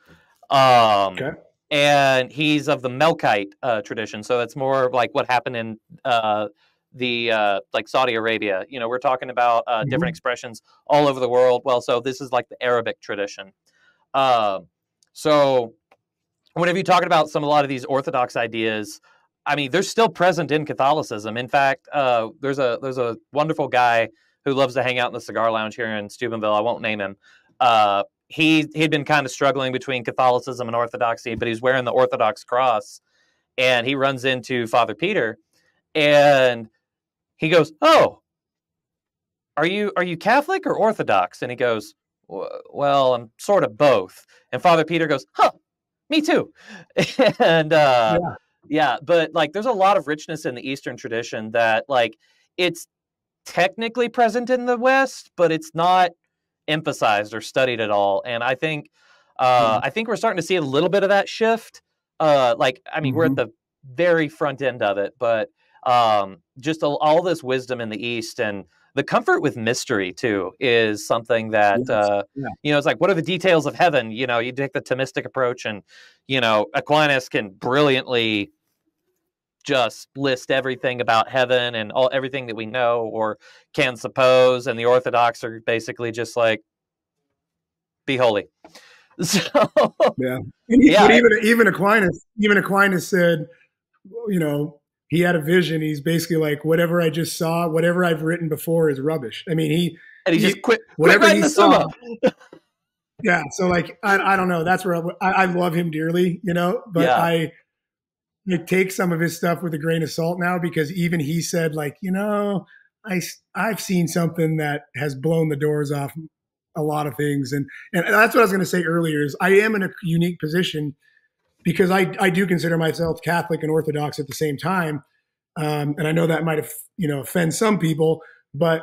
Um, okay. And he's of the Melkite uh, tradition, so it's more like what happened in uh, the uh, like Saudi Arabia. You know, we're talking about uh, mm-hmm. different expressions all over the world. Well, so this is like the Arabic tradition. Uh, so whenever you're talking about some a lot of these Orthodox ideas, I mean, they're still present in Catholicism. In fact, uh, there's a there's a wonderful guy who loves to hang out in the cigar lounge here in Steubenville. I won't name him. Uh, he he'd been kind of struggling between Catholicism and Orthodoxy, but he's wearing the Orthodox cross, and he runs into Father Peter, and he goes, "Oh, are you are you Catholic or Orthodox?" And he goes, "Well, I'm sort of both." And Father Peter goes, "Huh, me too." and uh, yeah. yeah, but like, there's a lot of richness in the Eastern tradition that like it's technically present in the West, but it's not emphasized or studied at all. And I think uh, mm-hmm. I think we're starting to see a little bit of that shift. Uh, like, I mean, mm-hmm. we're at mm-hmm. the very front end of it, but um, just all, all, this wisdom in the East and the comfort with mystery too is something that yes. uh, yeah. you know it's like what are the details of heaven you know you take the thomistic approach and you know aquinas can brilliantly just list everything about heaven and all everything that we know or can suppose and the orthodox are basically just like be holy so yeah, yeah. But even even aquinas even aquinas said you know he had a vision. He's basically like, whatever I just saw, whatever I've written before is rubbish. I mean, he and he, he just quit. Whatever quit he saw. yeah. So like, I, I don't know. That's where I, I love him dearly, you know. But yeah. I, I take some of his stuff with a grain of salt now because even he said like, you know, I I've seen something that has blown the doors off a lot of things, and and that's what I was going to say earlier. Is I am in a unique position because I, I do consider myself Catholic and Orthodox at the same time. Um, and I know that might have, you know, offend some people, but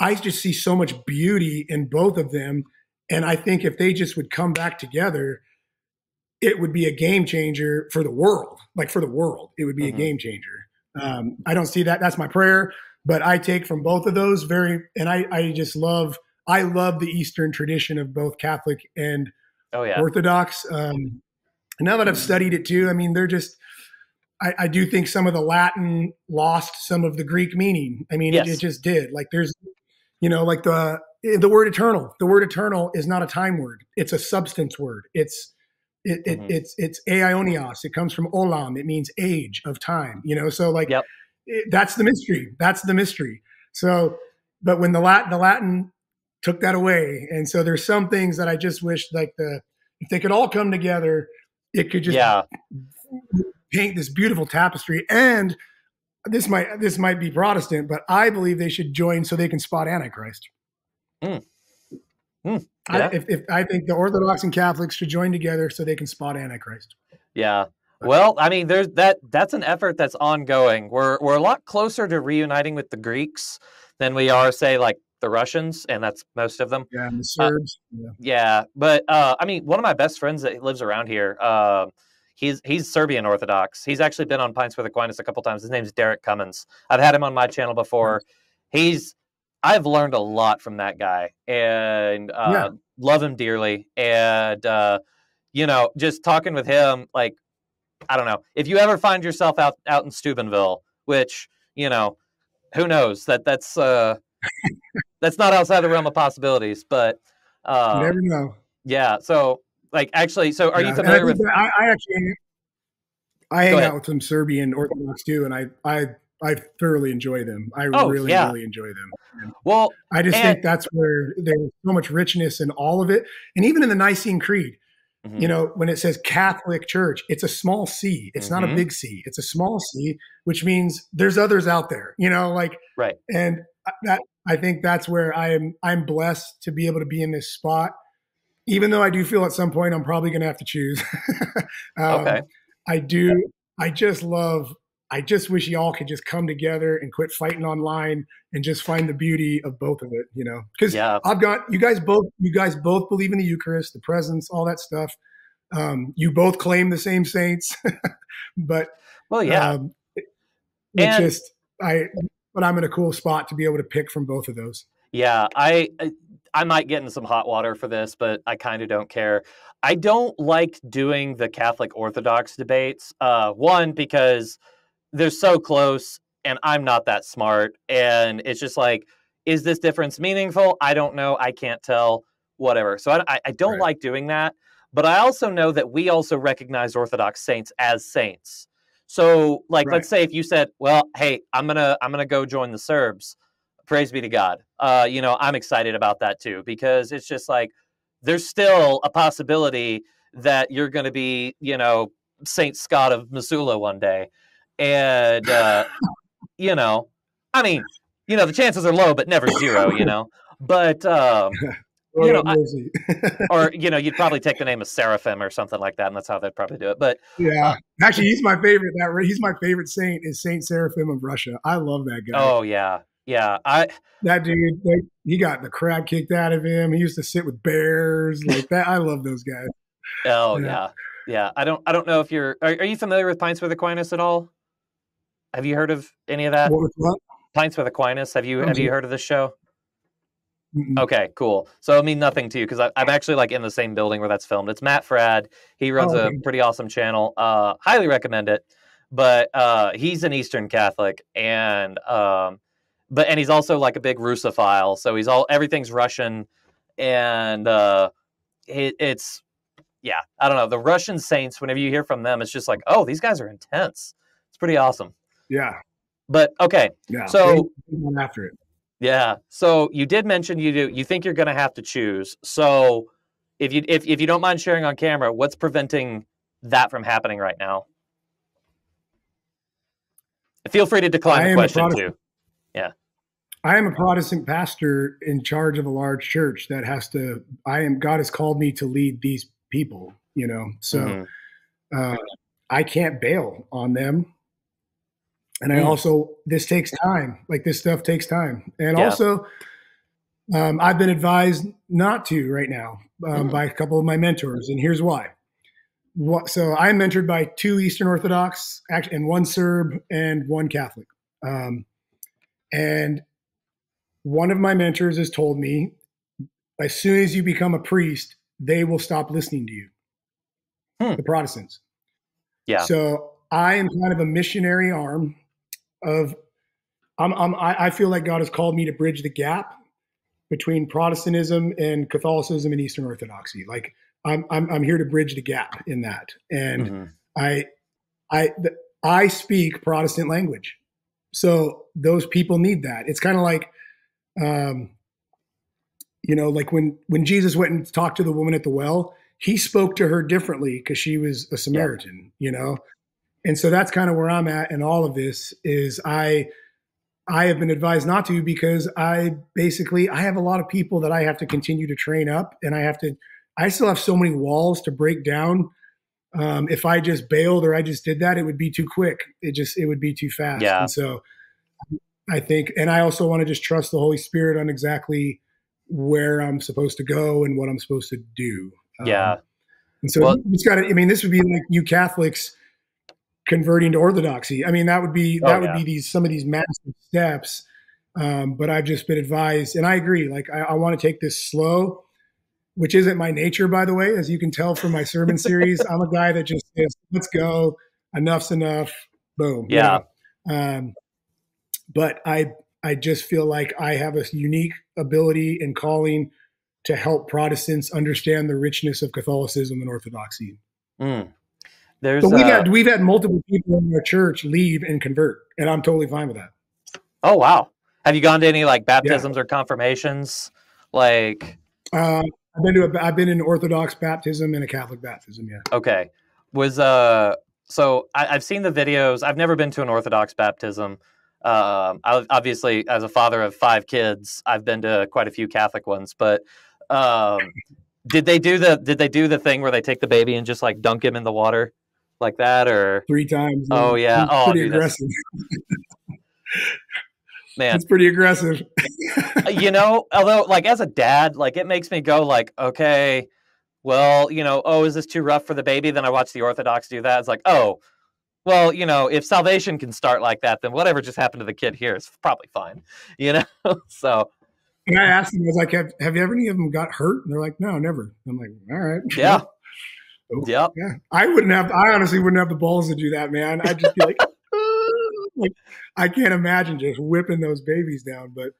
I just see so much beauty in both of them. And I think if they just would come back together, it would be a game changer for the world. Like for the world, it would be mm-hmm. a game changer. Um, I don't see that. That's my prayer. But I take from both of those very, and I, I just love, I love the Eastern tradition of both Catholic and oh, yeah. Orthodox. Um, and now that I've studied it too, I mean, they're just, I, I do think some of the Latin lost some of the Greek meaning. I mean, yes. it, it, just did. Like there's, you know, like the, the word eternal, the word eternal is not a time word. It's a substance word. It's, it, it mm-hmm. it's, it's aionios. It comes from olam. It means age of time, you know? So like, yep. it, that's the mystery. That's the mystery. So, but when the Latin, the Latin took that away. And so there's some things that I just wish like the, if they could all come together, it could just yeah. paint this beautiful tapestry. And this might this might be Protestant, but I believe they should join so they can spot Antichrist. Mm. Mm, yeah. I, if, if, I think the Orthodox and Catholics should join together so they can spot Antichrist. Yeah. Well, I mean, there's that. That's an effort that's ongoing. We're we're a lot closer to reuniting with the Greeks than we are, say, like the Russians, and that's most of them. Yeah, and the uh, Serbs. Uh, yeah. yeah. but uh, I mean, one of my best friends that lives around here, uh, he's he's Serbian Orthodox. He's actually been on Pints with Aquinas a couple times. His name's Derek Cummins. I've had him on my channel before. He's I've learned a lot from that guy, and uh, yeah. love him dearly. And uh, you know, just talking with him, like I don't know, if you ever find yourself out out in Steubenville, which you know, who knows that that's uh that's not outside the realm of possibilities, but uh, you never know. Yeah. So, like, actually, so are yeah, you familiar with? I, I, actually, I hang out with some Serbian Orthodox too, and I, I, I thoroughly enjoy them. I Oh, really, yeah. really enjoy them. And Well, I just And- think that's where there's so much richness in all of it, and even in the Nicene Creed. mhm. You know, when it says Catholic Church, it's a small C. It's not a Mhm. big C. It's a small C, which means there's others out there. You know, like right. and that I think that's where I am. I'm blessed to be able to be in this spot, even though I do feel at some point I'm probably going to have to choose. um, Okay. I do. I just love. I just wish y'all could just come together and quit fighting online and just find the beauty of both of it. You know, because Yeah. I've got you guys both. You guys both believe in the Eucharist, the presence, all that stuff. Um, you both claim the same saints, but Well, yeah. um, it, And- just I. But I'm in a cool spot to be able to pick from both of those. Yeah, I I- I might get in some hot water for this, but I kind of don't care. I don't like doing the Catholic Orthodox debates. Uh, one because they're so close, and I'm not that smart, and it's just like, is this difference meaningful? I don't know. I can't tell. Whatever. So I I, I don't Right. like doing that. But I also know that we also recognize Orthodox saints as saints. So, like, Right. let's say if you said, "Well, hey, I'm gonna I'm gonna go join the Serbs," praise be to God. Uh, you know, I'm excited about that too because it's just like there's still a possibility that you're going to be, you know, Saint Scott of Missoula one day, and uh, you know, I mean, you know, the chances are low, but never zero. You know, but um, You know, I- or you know, you'd probably take the name of Seraphim or something like that, and that's how they'd probably do it. But yeah, actually, he's my favorite. That he's my favorite saint is Saint Seraphim of Russia. I love that guy. oh yeah, yeah, I That dude, like, he got the crap kicked out of him. He used to sit with bears like that. I love those guys. oh Yeah. yeah, yeah. I don't, I don't know if you're, are, are you familiar with Pints with Aquinas at all? Have you heard of any of that? What what? Pints with Aquinas. Have you have you heard of this show? Mm-mm. Okay, cool. So I mean nothing to you because I'm actually like in the same building where that's filmed. It's Matt Fradd. He runs Oh, a okay. pretty awesome channel. Uh, highly recommend it. But uh, he's an Eastern Catholic, and um, but and he's also like a big Russophile. So he's all everything's Russian, and uh, it, it's yeah. I don't know the Russian saints. Whenever you hear from them, it's just like oh these guys are intense. It's pretty awesome. Yeah, But okay, yeah. So- after it. yeah. So you did mention you do you think you're going to have to choose. So if you if if you don't mind sharing on camera, what's preventing that from happening right now? Feel free to decline the question too. I am a Protestant pastor in charge of a large church that has to. I am. God has called me to lead these people. You know, so Mhm. uh, I can't bail on them. And I Mm. also, this takes time. Like this stuff takes time. And Yeah. also, um, I've been advised not to right now um, Mm. by a couple of my mentors, and here's why. What, so I'm mentored by two Eastern Orthodox, and one Serb and one Catholic. Um, and one of my mentors has told me, as soon as you become a priest, they will stop listening to you. Hmm. The Protestants. Yeah. So I am kind of a missionary arm of. I'm, I'm, I I feel like God has called me to bridge the gap between Protestantism and Catholicism and Eastern Orthodoxy. Like I'm, I'm, I'm here to bridge the gap in that, and Mhm. I, I, th- I speak Protestant language, so those people need that. It's kind of like, um, you know, like when when Jesus went and talked to the woman at the well, he spoke to her differently because she was a Samaritan, you know, and so that's kind of where I'm at in all of this. Is I, I have been advised not to because I basically I have a lot of people that I have to continue to train up, and I have to. I still have so many walls to break down um, if I just bailed or I just did that, it would be too quick. It just it would be too fast. Yeah. And so I think, and I also want to just trust the Holy Spirit on exactly where I'm supposed to go and what I'm supposed to do. Um, Yeah. and so Well- it's got to. I mean, this would be like you Catholics converting to Orthodoxy. I mean, that would be Oh, that would yeah. be these some of these massive steps. Um, but I've just been advised, and I agree. Like I, I want to take this slow which isn't my nature, by the way, as you can tell from my sermon series. I'm a guy that just says, "Let's go, enough's enough." Boom. you Yeah. Um, but I, I just feel like I have a unique ability and calling to help Protestants understand the richness of Catholicism and Orthodoxy. Mm. There's But we've uh, had we've had multiple people in our church leave and convert, and I'm totally fine with that. oh wow. Have you gone to any like baptisms or confirmations? Like Uh, I've been to a, I've been in Orthodox baptism and a Catholic baptism. Yeah. Okay. Was uh so I, I've seen the videos. I've never been to an Orthodox baptism. Um, I, obviously, as a father of five kids, I've been to quite a few Catholic ones. But um, did they do the did they do the thing where they take the baby and just like dunk him in the water like that, or Three times. Oh, yeah. Oh, pretty dude, that's- aggressive. man? It's pretty aggressive. Uh, you know, although like as a dad, like it makes me go like, okay, well, you know, oh, is this too rough for the baby? Then I watch the Orthodox do that. It's like, oh, well, you know, if salvation can start like that, then whatever just happened to the kid here is probably fine. You know, so And I asked them, I was like, have, have ever any of them got hurt? And they're like, no, never. I'm like, all right. yeah, yep. Yeah. I wouldn't have, I honestly wouldn't have the balls to do that, man. I'd just be like, like, I can't imagine just whipping those babies down. But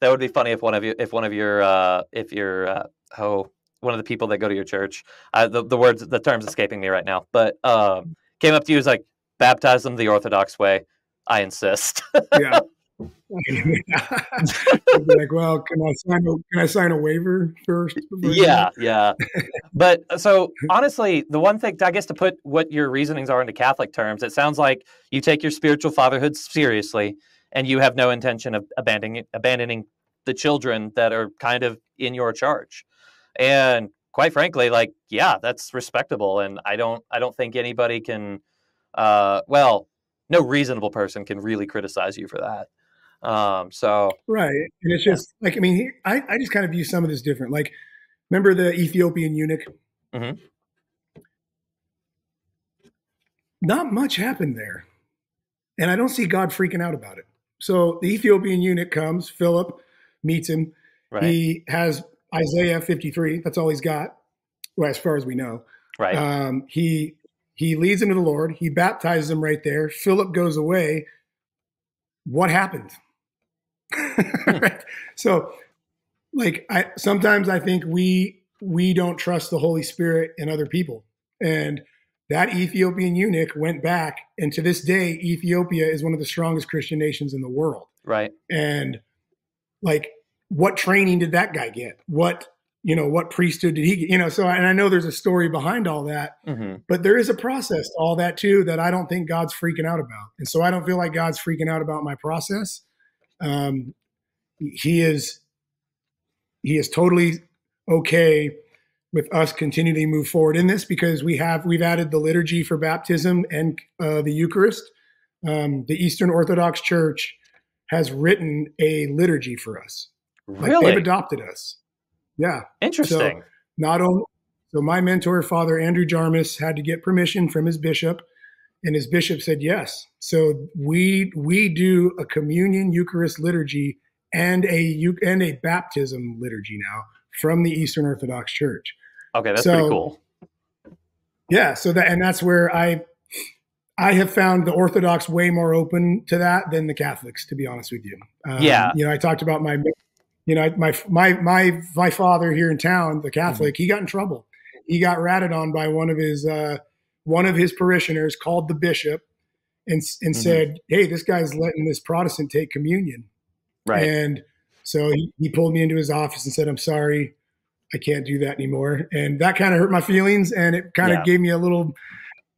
that would be funny if one of you, if one of your, uh, if your, uh, oh, one of the people that go to your church, uh, the the words, the terms escaping me right now, but um, came up to you was like, baptize them the Orthodox way. I insist. yeah. Like, well, can I sign a, can I sign a waiver first? yeah, yeah. But uh, so honestly, the one thing I guess to put what your reasonings are into Catholic terms, it sounds like you take your spiritual fatherhood seriously, and you have no intention of abandoning abandoning the children that are kind of in your charge. And quite frankly, like yeah, that's respectable, and I don't I don't think anybody can, uh, well, no reasonable person can really criticize you for that. Um, so Right. And it's just like, I mean, I, I just kind of view some of this different. Like, remember the Ethiopian eunuch? Mhm. Not much happened there. And I don't see God freaking out about it. So the Ethiopian eunuch comes, Philip meets him. right, He has Isaiah 53. That's all he's got, well, as far as we know. right, Um, he he leads him to the Lord. He baptizes him right there. Philip goes away. What happened? Right? So, like, I sometimes I think we we don't trust the Holy Spirit in other people, and that Ethiopian eunuch went back, and to this day, Ethiopia is one of the strongest Christian nations in the world. right, And like, what training did that guy get? What you know? What priesthood did he get? You know? So, and I know there's a story behind all that hmm but there is a process to all that too that I don't think God's freaking out about. And so I don't feel like God's freaking out about my process. Um, he is he is totally okay with us continuing to move forward in this because we have we've added the liturgy for baptism and uh, the Eucharist. Um, the Eastern Orthodox Church has written a liturgy for us. Like really they've adopted us. Yeah interesting. not only so my mentor father andrew jarmus had to get permission from his bishop and his bishop said yes. So we we do a communion eucharist liturgy and a and a baptism liturgy now from the eastern orthodox church. Okay, that's pretty cool. yeah so that and that's where i i have found the orthodox way more open to that than the catholics to be honest with you. Um, Yeah. you know i talked about my you know my my my my father here in town the catholic he got in trouble. He got ratted on by one of his uh one of his parishioners called the bishop and and Mhm. said hey this guy's letting this protestant take communion Right. and so he, he pulled me into his office and said, I'm sorry, I can't do that anymore. And that kind of hurt my feelings. And it kind of Yeah. gave me a little,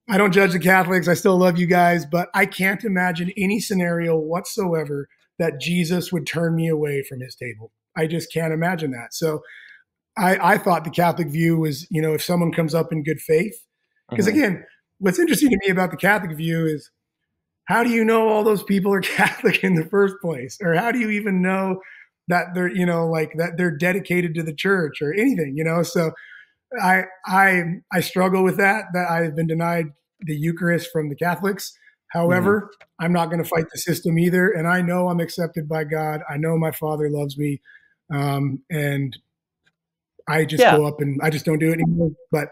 I don't judge the Catholics. I still love you guys, but I can't imagine any scenario whatsoever that Jesus would turn me away from his table. I just can't imagine that. So I, I thought the Catholic view was, you know, if someone comes up in good faith, because Mhm. again, what's interesting to me about the Catholic view is how do you know all those people are Catholic in the first place? Or how do you even know that they're, you know, like that they're dedicated to the church or anything, you know? So I I I struggle with that, that I've been denied the Eucharist from the Catholics. However, I'm not going to fight the system either. And I know I'm accepted by God. I know my father loves me. Um, and I just Yeah. go up and I just don't do it anymore. But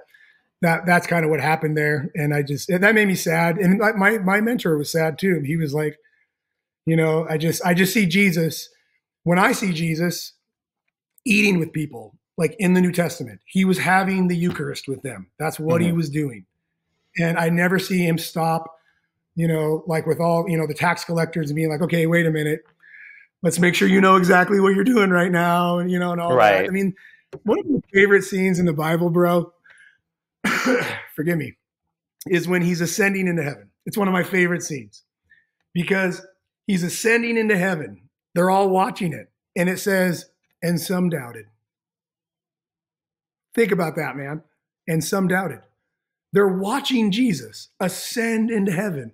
that that's kind of what happened there. And I just that made me sad. And my my, mentor was sad too. He was like, you know, I just I just see Jesus when I see Jesus eating with people. like in the New Testament. He was having the Eucharist with them. That's what mm-hmm. he was doing. And I never see him stop, you know, like with all, you know, the tax collectors and being like, okay, wait a minute. Let's make sure you know exactly what you're doing right now. And, you know, and all right. that. I mean, one of my favorite scenes in the Bible, bro, forgive me, is when he's ascending into heaven. It's one of my favorite scenes because he's ascending into heaven. They're all watching it. And it says, and some doubted. Think about that, man. And some doubted. They're watching Jesus ascend into heaven,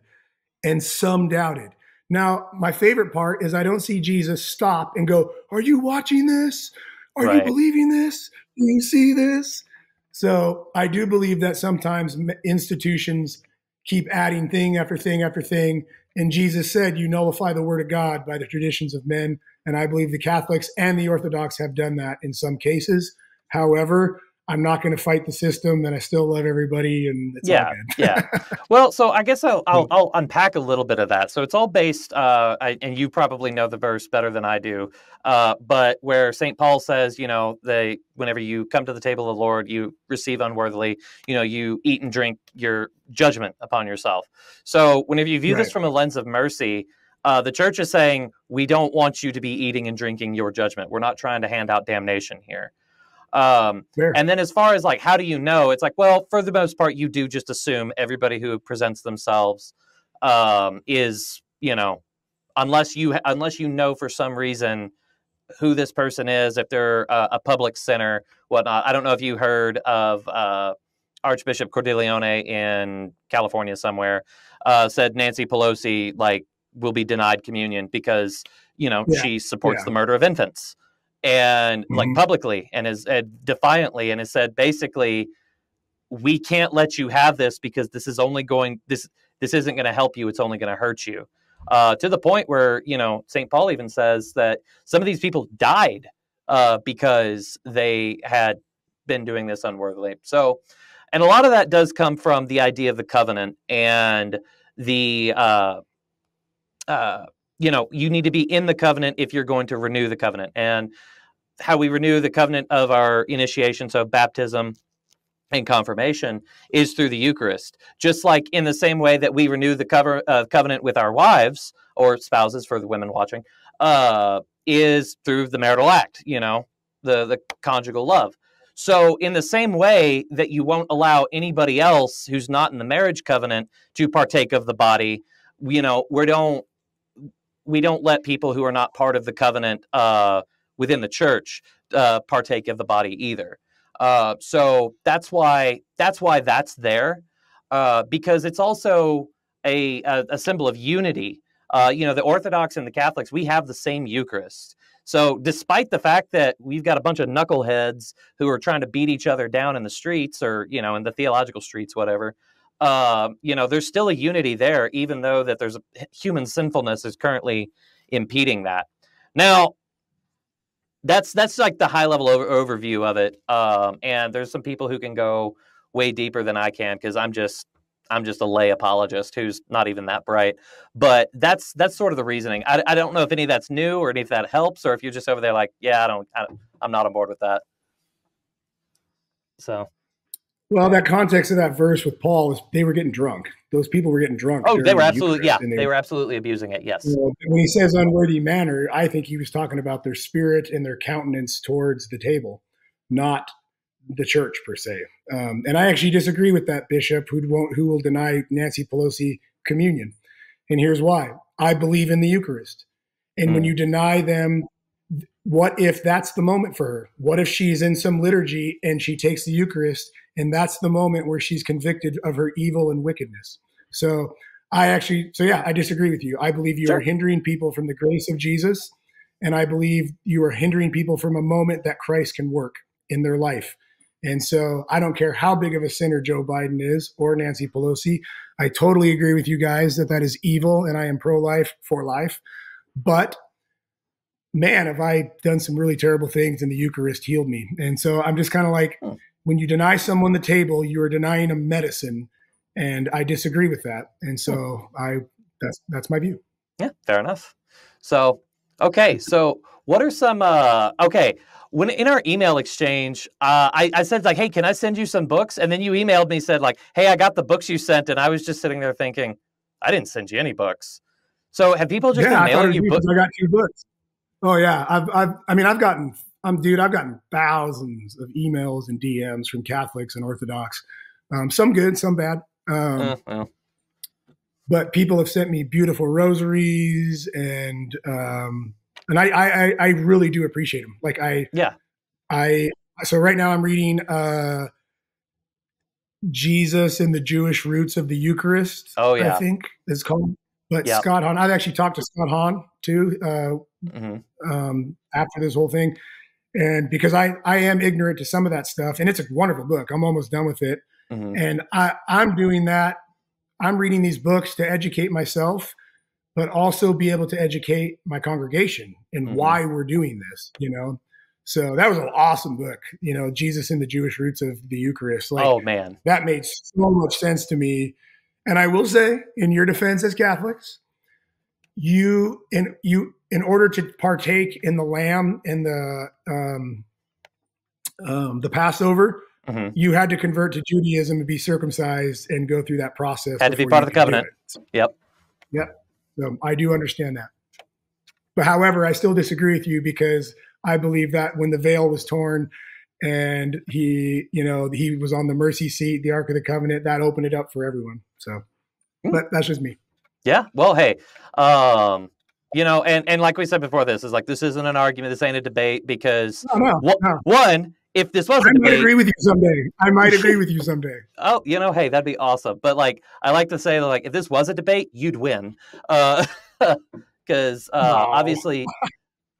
and some doubted. Now, my favorite part is I don't see Jesus stop and go, Are you watching this? Are right. you believing this? Do you see this? So I do believe that sometimes institutions keep adding thing after thing after thing. And Jesus said, You nullify the word of God by the traditions of men. And I believe the Catholics and the Orthodox have done that in some cases. However, I'm not going to fight the system, and I still love everybody, and yeah, yeah. Well, so I guess I'll, I'll, I'll unpack a little bit of that. So it's all based, uh, I, and you probably know the verse better than I do, uh, but where Saint Paul says, you know, they whenever you come to the table of the Lord, you receive unworthily, you know, you eat and drink your judgment upon yourself. So whenever you view right. this from a lens of mercy. Uh, the church is saying we don't want you to be eating and drinking your judgment. We're not trying to hand out damnation here. Um, and then as far as like, how do you know? It's like, well, for the most part, you do just assume everybody who presents themselves um, is, you know, unless you unless you know for some reason who this person is, if they're a, a public sinner, whatnot. I don't know if you heard of uh, Archbishop Cordileone in California somewhere uh, said Nancy Pelosi like will be denied communion because you know yeah. she supports yeah. the murder of infants and mm-hmm. like publicly and is uh, defiantly and has said basically we can't let you have this because this is only going this this isn't going to help you it's only going to hurt you. Uh, to the point where you know st paul even says that some of these people died uh, because they had been doing this unworthily. So and a lot of that does come from the idea of the covenant and the uh, uh you know you need to be in the covenant if you're going to renew the covenant. And how we renew the covenant of our initiation, so baptism and confirmation, is through the Eucharist. Just like in the same way that we renew the cover, uh, covenant with our wives or spouses for the women watching, uh, is through the marital act, you know, the, the conjugal love. So, in the same way that you won't allow anybody else who's not in the marriage covenant to partake of the body, you know, we don't we don't let people who are not part of the covenant uh, within the church uh, partake of the body either. Uh, so that's why that's why that's there uh, because it's also a, a, a symbol of unity. Uh, you know, the Orthodox and the Catholics we have the same Eucharist. So despite the fact that we've got a bunch of knuckleheads who are trying to beat each other down in the streets or you know in the theological streets, whatever. Uh, you know, there's still a unity there, even though that there's a human sinfulness is currently impeding that. Now, that's that's like the high level over, overview of it. Um, and there's some people who can go way deeper than I can because I'm just I'm just a lay apologist who's not even that bright. But that's that's sort of the reasoning. I, I don't know if any of that's new or any of that helps, or if you're just over there like, yeah, I don't, I don't I'm not on board with that. So well, that context of that verse with Paul is they were getting drunk. Those people were getting drunk. Oh, they were absolutely, yeah, they, they, were absolutely abusing it. Yes. You know, when he says unworthy manner, I think he was talking about their spirit and their countenance towards the table, not the church per se. Um, and I actually disagree with that bishop who won't, who will deny Nancy Pelosi communion. And here's why: I believe in the Eucharist, and mm. when hmm. you deny them what if that's the moment for her? What if she's in some liturgy and she takes the Eucharist and that's the moment where she's convicted of her evil and wickedness? So I actually, so yeah, I disagree with you. I believe you sure. are hindering people from the grace of Jesus. And I believe you are hindering people from a moment that Christ can work in their life. And so I don't care how big of a sinner Joe Biden is or Nancy Pelosi. I totally agree with you guys that that is evil and I am pro life for life. But man, have I done some really terrible things and the Eucharist healed me. And so I'm just kind of like, oh. When you deny someone the table, you are denying a medicine. And I disagree with that. And so I, that's, that's my view. Yeah, fair enough. So Okay, so what are some? Uh, okay, when in our email exchange, uh, I, I said like, "Hey, can I send you some books?" And then you emailed me said like, "Hey, I got the books you sent," and I was just sitting there thinking, "I didn't send you any books." So have people just yeah, been mailing you books? I got two books. Oh yeah, I've, I've, I mean, I've gotten, I'm, dude, I've gotten thousands of emails and DMs from Catholics and Orthodox. Um, some good, some bad. Um, Uh, well, but people have sent me beautiful rosaries and um and I, I I really do appreciate them. Like I Yeah. I so right now I'm reading uh Jesus and the Jewish roots of the Eucharist. Oh, yeah. I think it's called. But Yep. Scott Hahn, I've actually talked to Scott Hahn too uh, mhm. um, after this whole thing, and because I I am ignorant to some of that stuff, and it's a wonderful book. I'm almost done with it, Mhm. and I, I'm doing that. I'm reading these books to educate myself, but also be able to educate my congregation and Mhm. why we're doing this. You know, so that was an awesome book. You know, Jesus and the Jewish roots of the Eucharist. Like oh man, that made so much sense to me. And I will say, in your defense as Catholics, you and you in order to partake in the lamb and the um, um, the Passover, Mhm. you had to convert to Judaism and be circumcised and go through that process. Had to be part of the covenant. Yep. Yep. So I do understand that. But however, I still disagree with you because I believe that when the veil was torn and he, you know, he was on the mercy seat, the Ark of the Covenant, that opened it up for everyone. So, Hmm. but that's just me. Yeah. Well, hey, um, you know, and and like we said before, this is like this isn't an argument. This ain't a debate because No, no, wha- no. one, if this was a I might debate, agree with you someday. I might agree with you someday. oh, you know, hey, that'd be awesome. But like, I like to say that like if this was a debate, you'd win, because uh, No. obviously,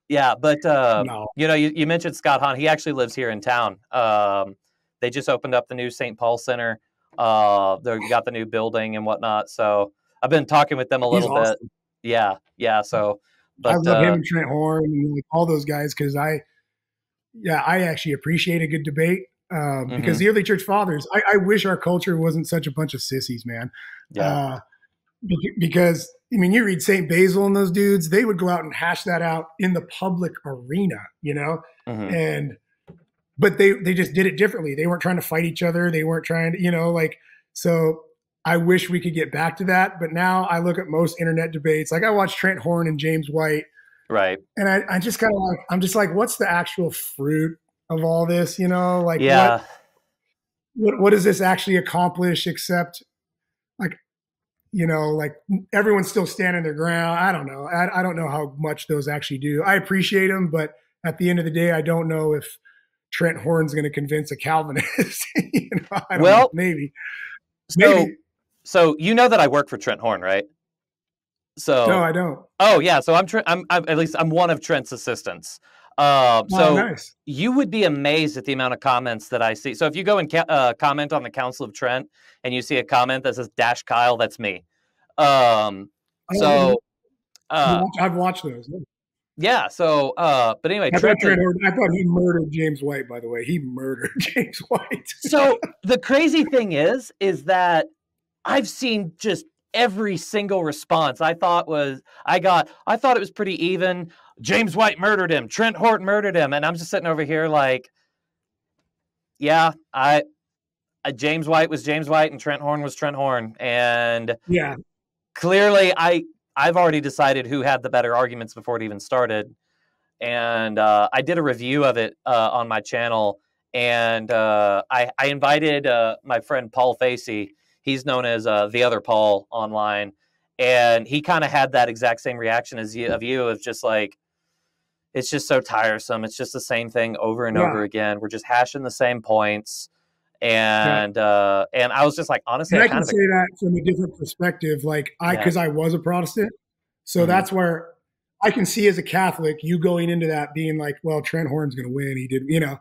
yeah. But uh, you know, you, you mentioned Scott Hahn. He actually lives here in town. Um, they just opened up the new St. Paul Center. Uh, they got the new building and whatnot. So I've been talking with them a He's little bit. awesome. Yeah, yeah. So, but I love uh, him and Trent Horn and like all those guys because I, yeah, I actually appreciate a good debate. Um, Mm-hmm. Because the early church fathers, I, I wish our culture wasn't such a bunch of sissies, man. yeah, Uh, because I mean, you read Saint Basil and those dudes; they would go out and hash that out in the public arena, you know. mhm, And but they they just did it differently. They weren't trying to fight each other. They weren't trying to, you know, like so. I wish we could get back to that, but now I look at most internet debates. Like I watch Trent Horn and James White, right. and I, I just kind of like I'm just like, what's the actual fruit of all this? You know, like yeah, what, what what does this actually accomplish? Except like, you know, like everyone's still standing their ground. I don't know. I, I don't know how much those actually do. I appreciate them, but at the end of the day, I don't know if Trent Horn's going to convince a Calvinist. you know, I don't Well, know, maybe, so maybe. So you know that I work for Trent Horn, right? So No, I don't. oh yeah, so I'm, I'm I'm at least I'm one of Trent's assistants. Um, so oh, nice. you would be amazed at the amount of comments that I see. So if you go and ca- uh, comment on the Council of Trent and you see a comment that says "Dash Kyle," that's me. Um, Oh, so I've uh, watched- I've watched those. yeah, so uh, but anyway, I thought. Trent I thought he murdered James White. By the way, he murdered James White. so the crazy thing is is that i've seen just every single response. I thought was i got i thought it was pretty even. James white murdered him. Trent horton murdered him. And i'm just sitting over here like yeah i uh, james white was james white and trent horn was trent horn and yeah, clearly i i've already decided who had the better arguments before it even started. And uh, i did a review of it uh, on my channel. And uh, I, I invited uh, my friend paul facey he's known as uh, the other paul online and he kind of had that exact same reaction as you of you of just like it's just so tiresome it's just the same thing over and Yeah. over again we're just hashing the same points and uh and i was just like honestly I I can say that from a different perspective. Like I, Yeah. because I was a Protestant, so Mhm. that's where I can see as a Catholic you going into that being like, well, Trent Horn's going to win. He did, you know.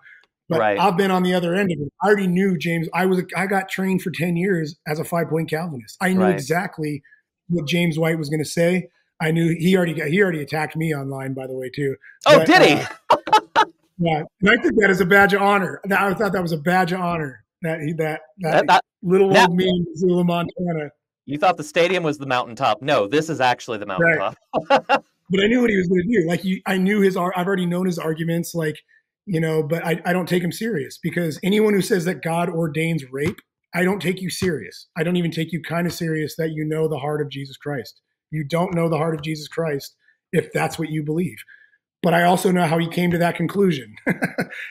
But Right. I've been on the other end of it. I already knew James. I was. I got trained for ten years as a five point Calvinist. I knew Right. exactly what James White was going to say. I knew he already got. He already attacked me online, by the way, too. oh But, did he uh, yeah, and I think that is a badge of honor. I thought that was a badge of honor. That he that that, That- that- little that- old me in Missoula, Montana. You thought the stadium was the mountaintop. No, this is actually the Right. mountaintop. but I knew what he was going to do. Like you, I knew his. I've already known his arguments. Like you know, but I, I don't take him serious because anyone who says that God ordains rape, I don't take you serious. I don't even take you kind of serious that you know the heart of Jesus Christ. You don't know the heart of Jesus Christ if that's what you believe. But I also know how he came to that conclusion.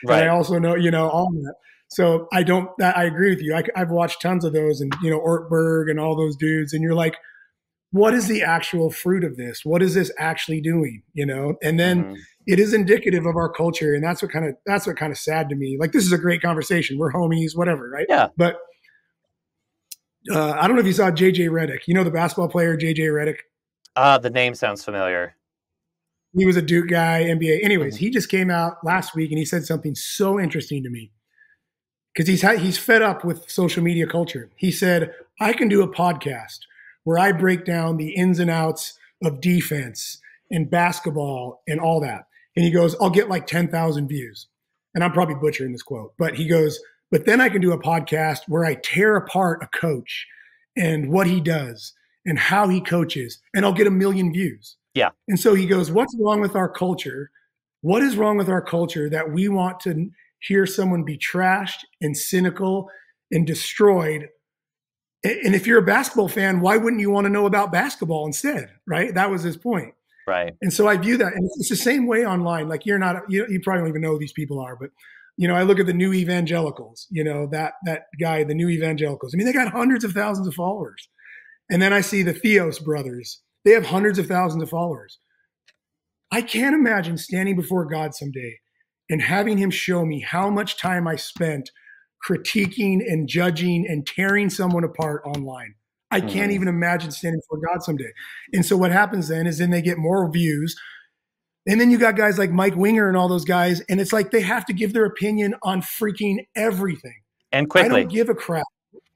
right. I also know, you know, all that. So I don't. I agree with you. I, have watched tons of those, and you know, Ortberg and all those dudes, and you're like, what is the actual fruit of this? What is this actually doing? You know, and then mm-hmm. it is indicative of our culture, and that's what kind of that's what kind of sad to me. Like this is a great conversation. We're homies, whatever, right? Yeah. But uh, I don't know if you saw JJ Redick. You know the basketball player JJ Redick. Ah, uh, the name sounds familiar. He was a Duke guy, NBA. Anyways, mm-hmm. he just came out last week and he said something so interesting to me because he's he's fed up with social media culture. He said, "I can do a podcast where I break down the ins and outs of defense and basketball and all that." And he goes, "I'll get like ten thousand views," and I'm probably butchering this quote, but he goes, "But then I can do a podcast where I tear apart a coach and what he does and how he coaches, and I'll get a million views." Yeah. And so he goes, "What's wrong with our culture?" What is wrong with our culture that we want to hear someone be trashed and cynical and destroyed. And if you're a basketball fan, why wouldn't you want to know about basketball instead? Right. That was his point. Right. And so I view that, and it's the same way online. Like you're not, you, you probably don't even know who these people are, but you know, I look at the new evangelicals. You know that that guy, the new evangelicals. I mean, they got hundreds of thousands of followers, and then I see the Theos brothers. They have hundreds of thousands of followers. I can't imagine standing before God someday and having him show me how much time I spent critiquing and judging and tearing someone apart online. I can't mm-hmm. even imagine standing before God someday. And so what happens then is then they get more views. And then you got guys like Mike Winger and all those guys, and it's like they have to give their opinion on freaking everything. And quickly. I don't give a crap.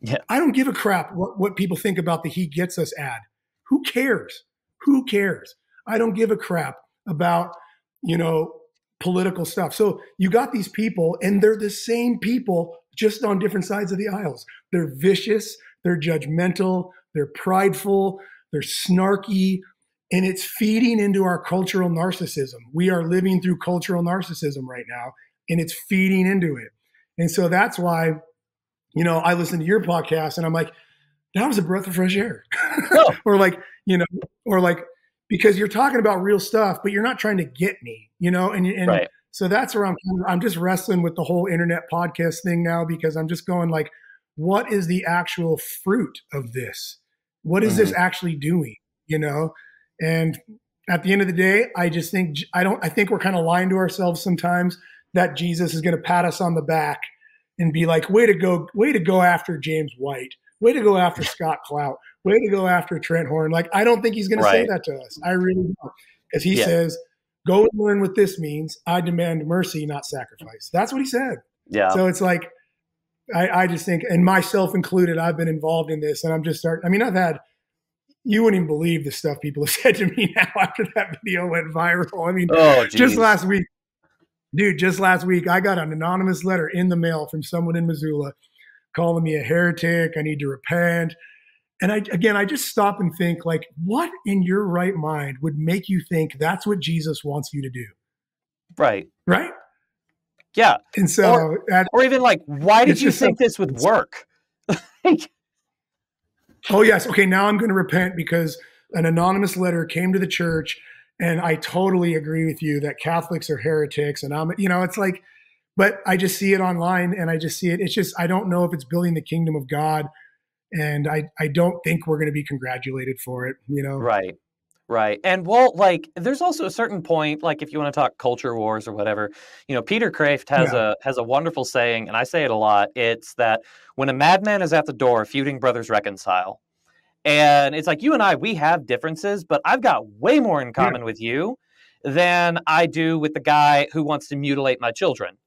Yeah. I don't give a crap what, what people think about the He Gets Us ad. Who cares? Who cares? I don't give a crap about, you know, political stuff. So you got these people, and they're the same people, just on different sides of the aisles. They're vicious, they're judgmental, they're prideful, they're snarky, and it's feeding into our cultural narcissism. We are living through cultural narcissism right now, and it's feeding into it. And so that's why, you know, I listen to your podcast and I'm like, that was a breath of fresh air. Oh. or like, you know, or like, because you're talking about real stuff, but you're not trying to get me, you know, and, and right. So that's where I'm, I'm just wrestling with the whole internet podcast thing now because I'm just going like, what is the actual fruit of this? What is mm-hmm. this actually doing? You know, and at the end of the day, I just think I don't. I think we're kind of lying to ourselves sometimes that Jesus is going to pat us on the back and be like, "Way to go! Way to go after James White! Way to go after Scott Klaudt! way to go after Trent Horn. Like, I don't think he's going right. to say that to us. I really don't. Because he yeah. says, go and learn what this means. I demand mercy, not sacrifice. That's what he said. Yeah. So it's like, I, I just think, and myself included, I've been involved in this and I'm just starting. I mean, I've had, you wouldn't even believe the stuff people have said to me now after that video went viral. I mean, oh, just last week, dude, just last week, I got an anonymous letter in the mail from someone in Missoula calling me a heretic. I need to repent. And I, again, I just stop and think, like, what in your right mind would make you think that's what Jesus wants you to do? Right. Right. Yeah. And so, or, that, or even like, why did you think this would work? oh, yes. Okay. Now I'm going to repent because an anonymous letter came to the church. And I totally agree with you that Catholics are heretics. And I'm, you know, it's like, but I just see it online and I just see it. It's just, I don't know if it's building the kingdom of God and I I don't think we're going to be congratulated for it. You know, right. Right. And well, like there's also a certain point, like if you want to talk culture wars or whatever, you know, Peter Kreeft has yeah. a has a wonderful saying, and I say it a lot. It's that when a madman is at the door, feuding brothers reconcile. And it's like you and I, we have differences, but I've got way more in common yeah. with you than I do with the guy who wants to mutilate my children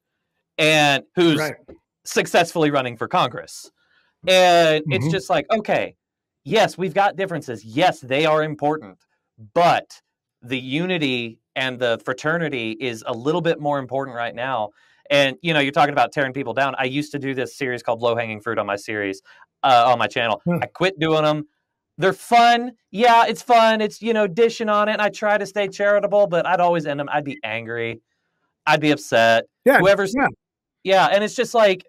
and who's right. successfully running for Congress. And mm-hmm. it's just like, okay, yes, we've got differences. Yes, they are important, but the unity and the fraternity is a little bit more important right now. And you know, you're talking about tearing people down. I used to do this series called Low Hanging Fruit on my series uh, on my channel. I quit doing them. they're fun. Yeah, it's fun. It's you know dishing on it. And I try to stay charitable, but I'd always end them. I'd be angry. I'd be upset. Yeah, Whoever's yeah. yeah, and it's just like,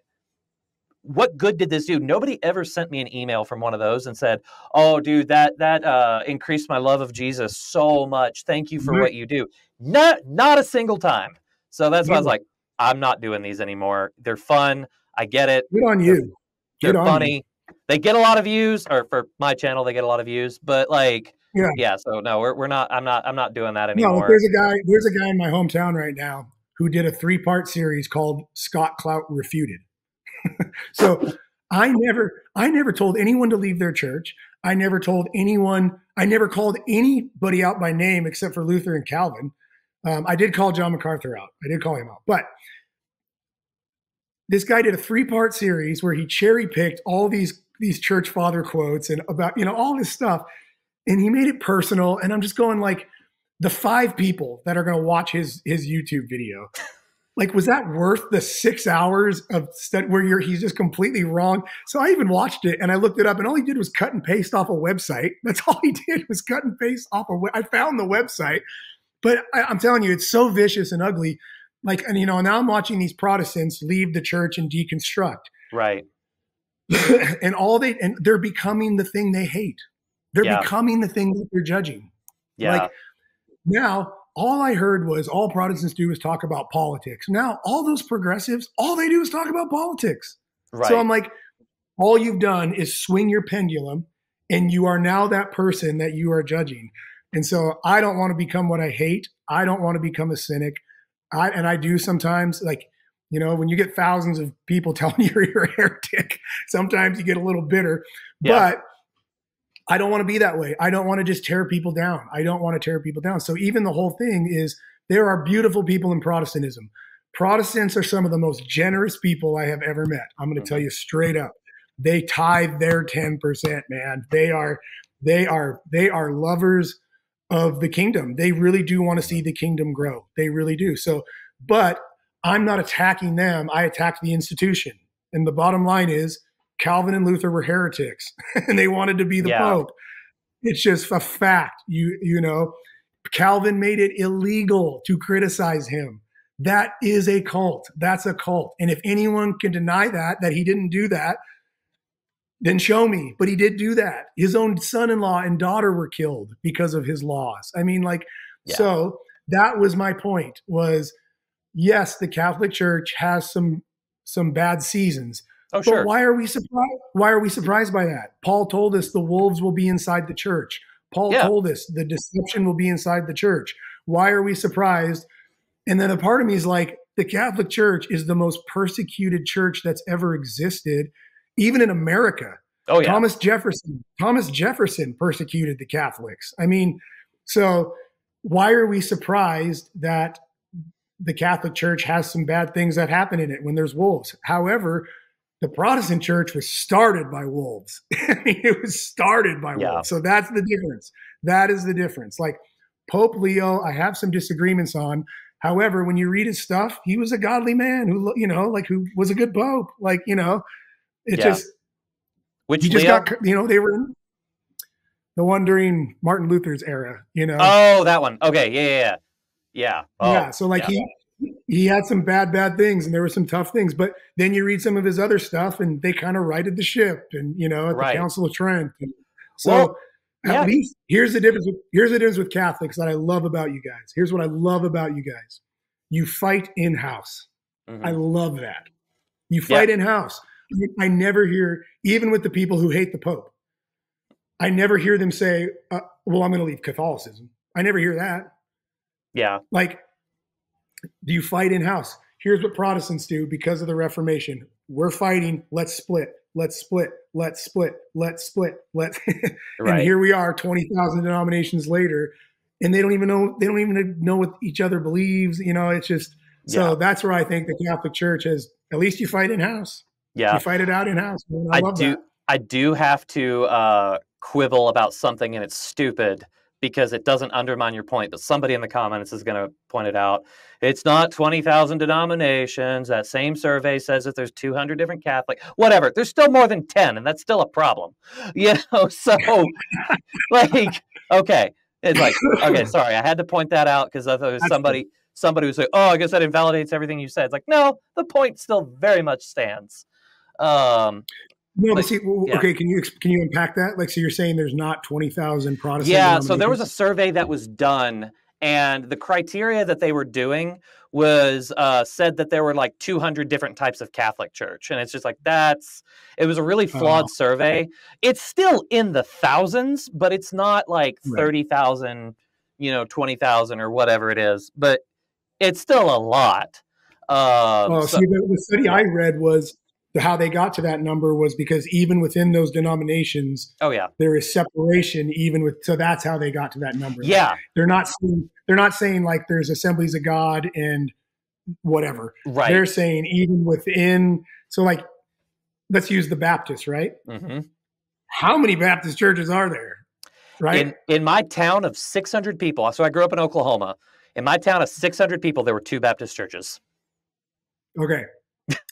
what good did this do? Nobody ever sent me an email from one of those and said, "Oh, dude, that that uh, increased my love of Jesus so much. Thank you for Right. what you do." Not not a single time. So that's why I was like, I'm not doing these anymore. They're fun. I get it. Good on you. They're Good on you. funny. They get a lot of views, or for my channel, they get a lot of views. But like, Yeah. yeah. So no, we're we're not. I'm not. I'm not doing that anymore. No, there's a guy. There's a guy in my hometown right now who did a three part series called Scott Klaudt Refuted. so I never, I never told anyone to leave their church. I never told anyone. I never called anybody out by name except for Luther and Calvin. Um, I did call John MacArthur out. I did call him out, but this guy did a three part series where he cherry picked all these these church father quotes and about you know all this stuff, and he made it personal. And I'm just going like the five people that are going to watch his his YouTube video. Like, was that worth the six hours of stud where you're he's just completely wrong? So I even watched it and I looked it up, and all he did was cut and paste off a website. That's all he did was cut and paste off a. I found the website, but I, I'm telling you, it's so vicious and ugly. Like, and you know, now I'm watching these Protestants leave the church and deconstruct, right. and all they and they're becoming the thing they hate. They're Yeah. becoming the thing that they're judging. Yeah. Like now, all I heard was all Protestants do is talk about politics. Now, all those progressives, all they do is talk about politics. right. So I'm like, all you've done is swing your pendulum, and you are now that person that you are judging. And so I don't want to become what I hate. I don't want to become a cynic. I and I do sometimes like. You know, when you get thousands of people telling you you're a heretic, sometimes you get a little bitter. Yeah. But I don't want to be that way. I don't want to just tear people down. I don't want to tear people down. So even the whole thing is there are beautiful people in Protestantism. Protestants are some of the most generous people I have ever met. I'm going to tell you straight up. They tithe their 10%, man. They are they are they are lovers of the kingdom. They really do want to see the kingdom grow. They really do. So, but I'm not attacking them. I attack the institution. And the bottom line is Calvin and Luther were heretics and they wanted to be the Yeah. pope. It's just a fact. You you know, Calvin made it illegal to criticize him. That is a cult. That's a cult. And if anyone can deny that that he didn't do that, then show me. But he did do that. His own son-in-law and daughter were killed because of his laws. I mean like Yeah. so that was my point was yes, the Catholic Church has some some bad seasons. Oh, But sure. why are we surprised? Why are we surprised by that? Paul told us the wolves will be inside the church. Paul Yeah. told us the deception will be inside the church. Why are we surprised? And then a part of me is like, the Catholic Church is the most persecuted church that's ever existed, even in America. Oh, yeah. Thomas Jefferson. Thomas Jefferson persecuted the Catholics. I mean, so why are we surprised that the Catholic Church has some bad things that happen in it when there's wolves? However, the Protestant Church was started by wolves. It was started by Yeah. wolves. So that's the difference. That is the difference. Like Pope Leo, I have some disagreements on. However, when you read his stuff, he was a godly man who, you know, like who was a good pope. Like, you know, it Yeah. just Which he just Leo? got you know they were in the one during Martin Luther's era. You know, Oh, that one. Okay. Yeah. Yeah. Yeah. Yeah. Oh, yeah. So like yeah. he he had some bad bad things and there were some tough things, but then you read some of his other stuff and they kind of righted the ship and you know at Right. the Council of Trent. And so Well, at yeah. least here's the difference. With, here's the difference with Catholics that I love about you guys. Here's what I love about you guys. You fight in house. Mhm. I love that. You fight in house. I never hear, even with the people who hate the Pope, I never hear them say, uh, "Well, I'm going to leave Catholicism." I never hear that. yeah. Like, do you fight in house? Here's what Protestants do because of the Reformation. We're fighting. Let's split. Let's split. Let's split. Let's split. Let's. and Right. here we are, twenty thousand denominations later, and they don't even know. They don't even know what each other believes. You know, it's just. So Yeah. that's where I think the Catholic Church has. At least you fight in house. yeah. You fight it out in house. I, I do. that. I do have to uh, quibble about something, and it's stupid. Because it doesn't undermine your point, but somebody in the comments is going to point it out. It's not 20,000 denominations. That same survey says that there's 200 different Catholic, whatever. There's still more than 10, and that's still a problem. You know, so like, okay. It's like, okay, sorry, I had to point that out because I thought was somebody somebody would say, "Oh, I guess that invalidates everything you said." It's like, no, the point still very much stands. Um, no, but see, well, yeah. okay, can you can you unpack that? Like, so you're saying there's not twenty thousand Protestant? Yeah, so there was a survey that was done, and the criteria that they were doing was uh, said that there were like 200 different types of Catholic Church, and it's just like that's. It was a really flawed oh. survey. It's still in the thousands, but it's not like thirty thousand, right. you know, twenty thousand or whatever it is. But it's still a lot. Uh, oh, so, see, the, the study I read was how they got to that number was because even within those denominations, oh yeah, there is separation. Even with so that's how they got to that number. Yeah, like, they're not saying they're not saying like there's assemblies of God and whatever. Right. They're saying even within so like let's use the Baptist right. Mm-hmm. How many Baptist churches are there? Right. In, in my town of 600 people, so I grew up in Oklahoma. In my town of 600 people, there were two Baptist churches. Okay.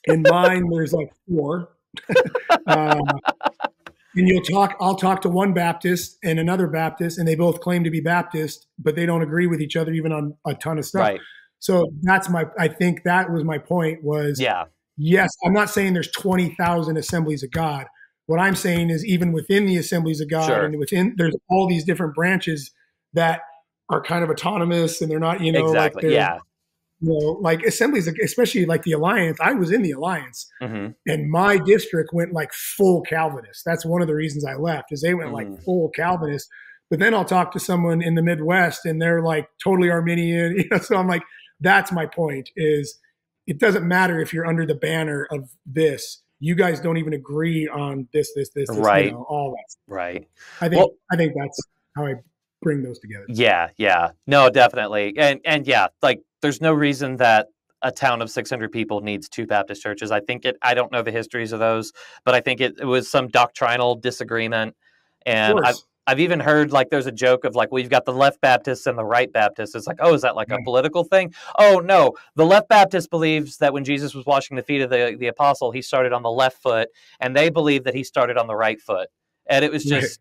In mine, there's like four. um, and you'll talk, I'll talk to one Baptist and another Baptist, and they both claim to be Baptist, but they don't agree with each other even on a ton of stuff. Right. So that's my, I think that was my point was, yeah. Yes, I'm not saying there's 20,000 assemblies of God. What I'm saying is even within the assemblies of God sure. and within, there's all these different branches that are kind of autonomous and they're not, you know, exactly. like yeah. You know, like assemblies, especially like the Alliance. I was in the Alliance, mm-hmm. and my district went like full Calvinist. That's one of the reasons I left, is they went mm-hmm. like full Calvinist. But then I'll talk to someone in the Midwest, and they're like totally Arminian. You know, so I'm like, that's my point. Is it doesn't matter if you're under the banner of this. You guys don't even agree on this, this, this, this right? You know, all that. Right. I think well, I think that's how I bring those together. Yeah, yeah. No, definitely. And and yeah, like there's no reason that a town of 600 people needs two Baptist churches. I think it I don't know the histories of those, but I think it, it was some doctrinal disagreement and I've I've even heard like there's a joke of like, well, you've got the left Baptists and the right Baptists. It's like, oh, is that like a mm. political thing? Oh no, the left Baptist believes that when Jesus was washing the feet of the the apostle, he started on the left foot, and they believe that he started on the right foot. And it was just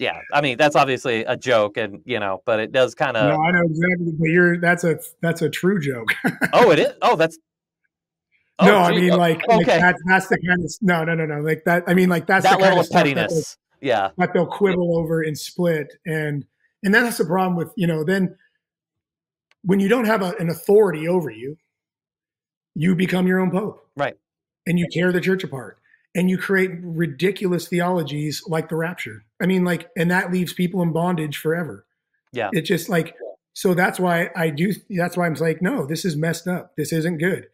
yeah, I mean that's obviously a joke, and you know, but it does kind of. No, I know exactly, but you're that's a that's a true joke. oh, it is. Oh, that's. Oh, no, gee. I mean like, okay. like that's that's the kind of no no no no like that. I mean like that's that the level kind of pettiness. That yeah, that they'll quibble over and split, and and that's the problem with you know then when you don't have a, an authority over you, you become your own pope, right? And you tear the church apart and you create ridiculous theologies like the rapture. I mean, like, and that leaves people in bondage forever. Yeah. It's just like, so that's why I do, that's why I'm like, no, this is messed up. This isn't good.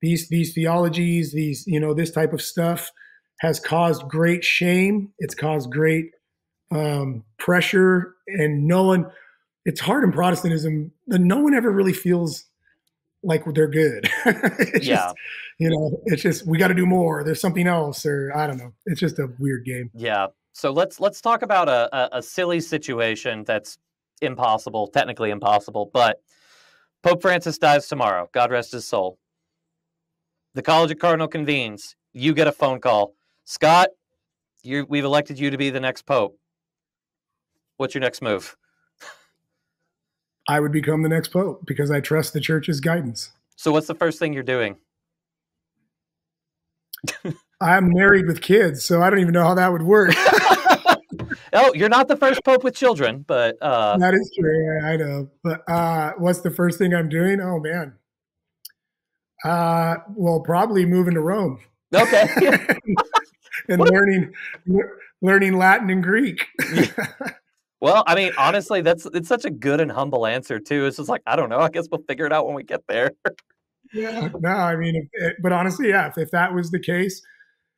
These, these theologies, these, you know, this type of stuff has caused great shame. It's caused great um, pressure and no one, it's hard in Protestantism that no one ever really feels like they're good. yeah. Just, you know, it's just we got to do more. There's something else, or I don't know. It's just a weird game. Yeah. So let's let's talk about a, a, a silly situation that's impossible, technically impossible, but Pope Francis dies tomorrow. God rest his soul. The College of Cardinal convenes. You get a phone call. Scott, you, we've elected you to be the next pope. What's your next move? I would become the next pope because I trust the church's guidance. So, what's the first thing you're doing? I'm married with kids, so I don't even know how that would work. oh, you're not the first pope with children, but uh... that is true. I know. But uh, what's the first thing I'm doing? Oh man. Uh, well, probably moving to Rome. Okay. and learning learning Latin and Greek. Well, I mean, honestly, that's it's such a good and humble answer too. It's just like I don't know. I guess we'll figure it out when we get there. yeah, no, I mean, if, but honestly, yeah, if, if that was the case,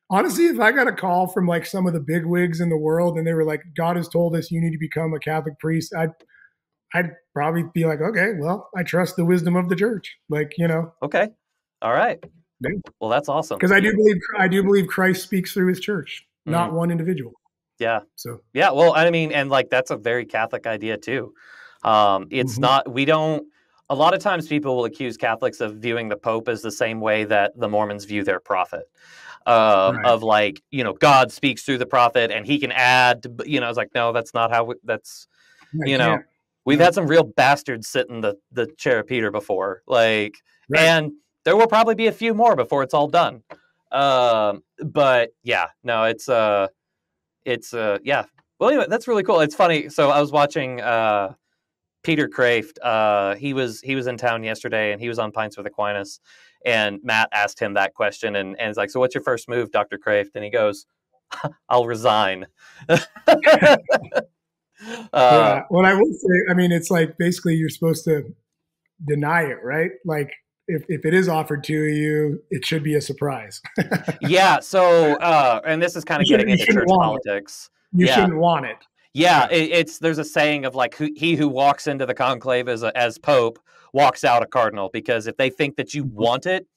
honestly, if I got a call from like some of the big wigs in the world and they were like, "God has told us you need to become a Catholic priest," I'd I'd probably be like, "Okay, well, I trust the wisdom of the church." Like, you know. Okay. All right. Yeah. Well, that's awesome. Because I do believe I do believe Christ speaks through His church, mm-hmm. not one individual. Yeah. So Yeah, well, I mean, and like that's a very Catholic idea too. Um, it's Mhm. not. We don't. A lot of times, people will accuse Catholics of viewing the Pope as the same way that the Mormons view their prophet. Um, Right. Of like, you know, God speaks through the prophet, and he can add. to- You know, it's like, no, that's not how. We, that's I You know, can't- we've Yeah. had some real bastards sit in the the chair of Peter before, like, Right. and there will probably be a few more before it's all done. Um, but yeah, no, it's uh, it's uh, yeah. Well, anyway, that's really cool. It's funny. So I was watching uh, Peter Kreeft. Uh, he was he was in town yesterday, and he was on Pints with Aquinas. And Matt asked him that question, and and it's like, so what's your first move, Doctor Kreeft? And he goes, I'll resign. uh, yeah. Well, I will say, I mean, it's like basically you're supposed to deny it, right? Like if, if it is offered to you, it should be a surprise. yeah. So, uh, and this is kind of getting into church want it. politics. you Yeah. shouldn't want it. Yeah, it, it's there's a saying of like who, he who walks into the conclave as a, as pope walks out a cardinal because if they think that you want it,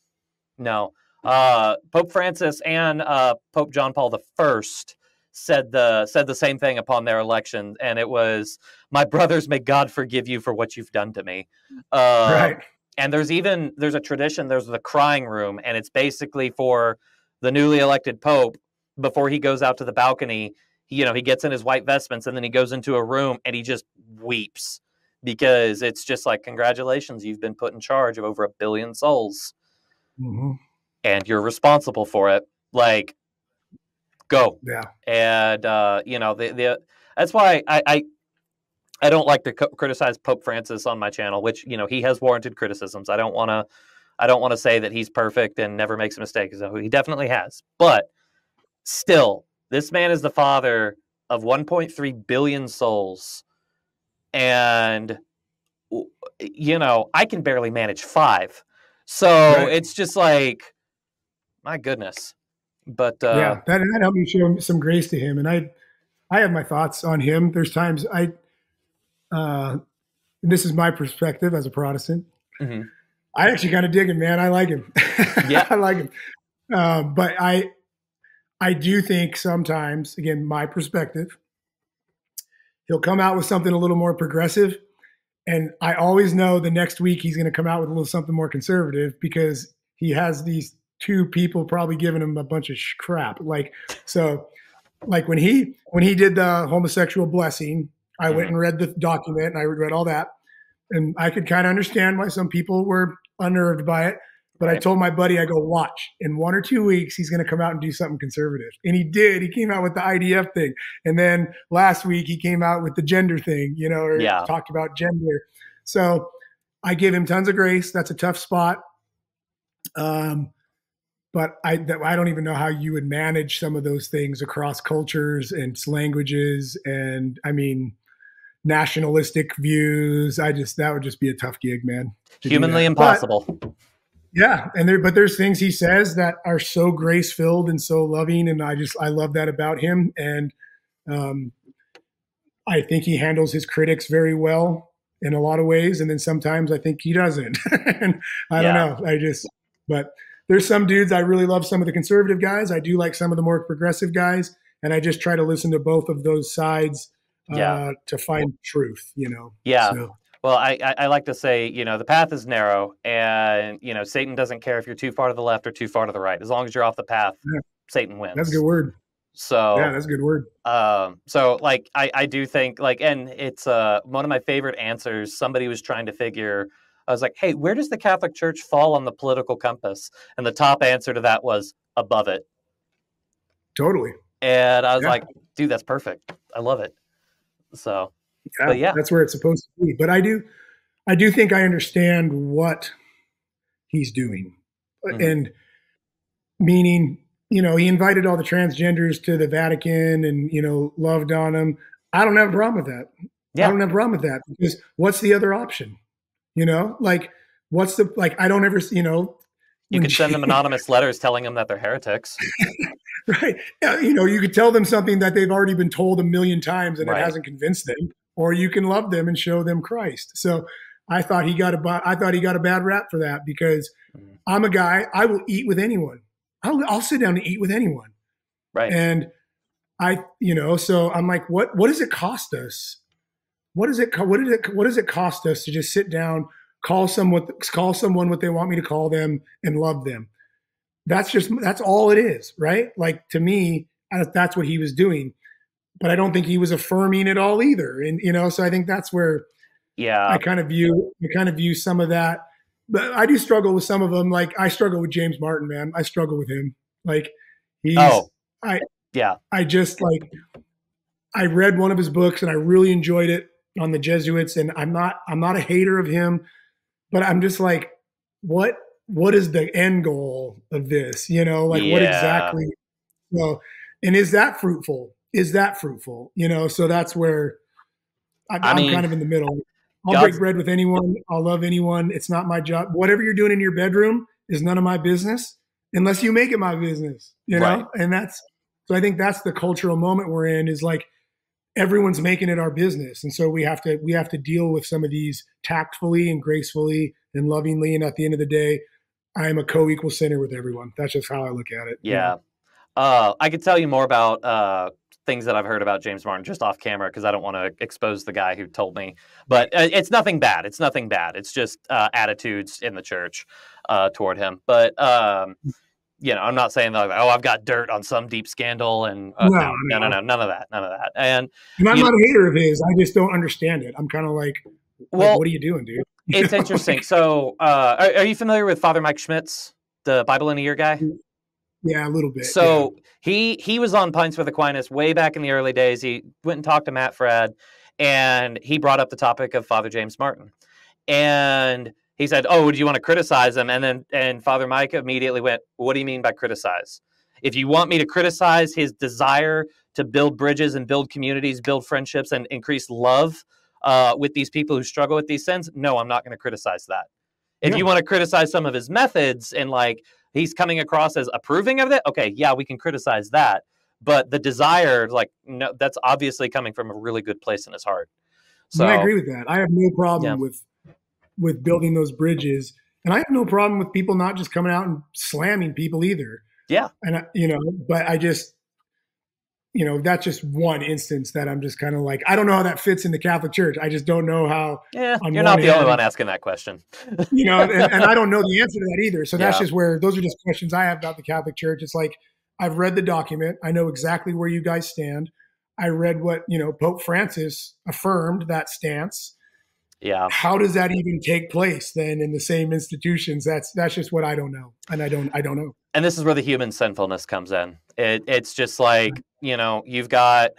no. Uh, pope Francis and uh, Pope John Paul the First said the said the same thing upon their election, and it was, "My brothers, may God forgive you for what you've done to me." Uh, right. And there's even there's a tradition there's the crying room and it's basically for the newly elected pope before he goes out to the balcony you know he gets in his white vestments and then he goes into a room and he just weeps because it's just like congratulations you've been put in charge of over a billion souls. Hmm and you're responsible for it. Like go. Yeah. and uh, you know the, the that's why I, I I don't like to co- criticize Pope Francis on my channel, which you know he has warranted criticisms. I don't want to I don't want to say that he's perfect and never makes a mistake. So he definitely has, but still, this man is the father of 1.3 billion souls, and you know I can barely manage five. So Right. it's just like, my goodness. But uh, yeah, that, that helped me show some grace to him. And I, I have my thoughts on him. There's times I, uh, and this is my perspective as a Protestant. Mhm. I actually kind of dig him, man. I like him. Yeah. I like him. Uh, but I, I do think sometimes, again, my perspective, he'll come out with something a little more progressive. And I always know the next week he's going to come out with a little something more conservative because he has these two people probably giving him a bunch of sh- crap. Like, so, like when he when he did the homosexual blessing, I went and read the document and I read all that, and I could kind of understand why some people were unnerved by it. But I told my buddy, I go, watch in one or two weeks, he's going to come out and do something conservative. And he did. He came out with the IDF thing. And then last week, he came out with the gender thing, you know, or Yeah. talked about gender. So I give him tons of grace. That's a tough spot. Um, but I, that, I don't even know how you would manage some of those things across cultures and languages. And I mean, nationalistic views. I just, that would just be a tough gig, man. humanly that. But- impossible. yeah, and there, but there's things he says that are so grace filled and so loving, and I just I love that about him, and um, I think he handles his critics very well in a lot of ways, and then sometimes I think he doesn't. and I Yeah. don't know. I just, but there's some dudes I really love. Some of the conservative guys, I do like some of the more progressive guys, and I just try to listen to both of those sides uh, Yeah. to find truth. You know. Yeah. So, Well, I, I, I like to say, you know, the path is narrow, and you know, Satan doesn't care if you're too far to the left or too far to the right. As long as you're off the path, Yeah. Satan wins. that's a good word. So, Yeah, that's a good word. um, so like, I, I do think like, and it's uh one of my favorite answers. Somebody was trying to figure. I was like, hey, where does the Catholic Church fall on the political compass? And the top answer to that was above it. Totally. And I was Yeah. like, dude, that's perfect. I love it. So, Yeah, yeah. that's where it's supposed to be. But I do, I do think I understand what he's doing, Mhm. and meaning, you know, he invited all the transgenders to the Vatican, and you know, loved on them. I don't have a problem with that. Yeah. I don't have a problem with that because what's the other option? You know, like what's the like? I don't ever, you know, you can send them anonymous letters telling them that they're heretics. right? You know, you could tell them something that they've already been told a million times and Right. it hasn't convinced them, or you can love them and show them Christ. So I thought he got a I thought he got a bad rap for that because Mhm. I'm a guy I will eat with anyone. I'll I'll sit down and eat with anyone, Right. and I, you know, so I'm like, what, what does it cost us? What does it, what did it, what does it cost us to just sit down, call someone, call someone what they want me to call them and love them? That's just, that's all it is, right? Like to me, that's what he was doing, but I don't think he was affirming it all either. And, you know, so I think that's where, yeah, I kind of view, I kind of view some of that, but I do struggle with some of them. Like I struggle with James Martin, man. I struggle with him. Like he's, oh, I, yeah. I just like I read one of his books and I really enjoyed it on the Jesuits and I'm not I'm not a hater of him, but I'm just like what what is the end goal of this? You know, like yeah. what exactly well and is that fruitful? Is that fruitful? You know, so that's where I'm, I mean, I'm kind of in the middle. I'll God's, break bread with anyone. I'll love anyone. It's not my job. Whatever you're doing in your bedroom is none of my business unless you make it my business, you know? Right. And that's so I think that's the cultural moment we're in is like everyone's making it our business. And so we have to we have to deal with some of these tactfully and gracefully and lovingly. And at the end of the day, I am a co-equal sinner with everyone. That's just how I look at it. Yeah. Uh, I could tell you more about uh, things that I've heard about James Martin just off camera because I don't want to expose the guy who told me. But uh, it's nothing bad. It's nothing bad. It's just uh, attitudes in the church uh, toward him. But um, you know, I'm not saying like, oh, I've got dirt on some deep scandal and uh, no, no, no, no, none of that, none of that. And, and I'm not know, a hater of his. I just don't understand it. I'm kind of like, well, like, what are you doing, dude? It's interesting. So, uh, are, are, you familiar with Father Mike Schmitz, the Bible in a Year guy? Yeah, a little bit. So yeah. he he was on Pints with Aquinas way back in the early days. He went and talked to Matt Fradd, and he brought up the topic of Father James Martin, and he said, "Oh, do you want to criticize him?" And then and Father Mike immediately went, "What do you mean by criticize? If you want me to criticize his desire to build bridges and build communities, build friendships, and increase love uh, with these people who struggle with these sins, no, I'm not going to criticize that. If yeah. you want to criticize some of his methods and like he's coming across as approving of it, okay, yeah, we can criticize that. But the desire, like, no, that's obviously coming from a really good place in his heart. So I agree with that. I have no problem yeah. with with building those bridges. And I have no problem with people not just coming out and slamming people either. Yeah. And, I, you know, but I just, you know, that's just one instance that I'm just kind of like, I don't know how that fits in the Catholic Church. I just don't know how. Yeah, you're not the hand, only one asking that question. you know, and, and, I don't know the answer to that either. So that's yeah. just where those are just questions I have about the Catholic Church. It's like, I've read the document. I know exactly where you guys stand. I read what, you know, Pope Francis affirmed that stance yeah. How does that even take place then in the same institutions? That's that's just what i don't know and i don't i don't know. And this is where the human sinfulness comes in. It, it's just like you know you've got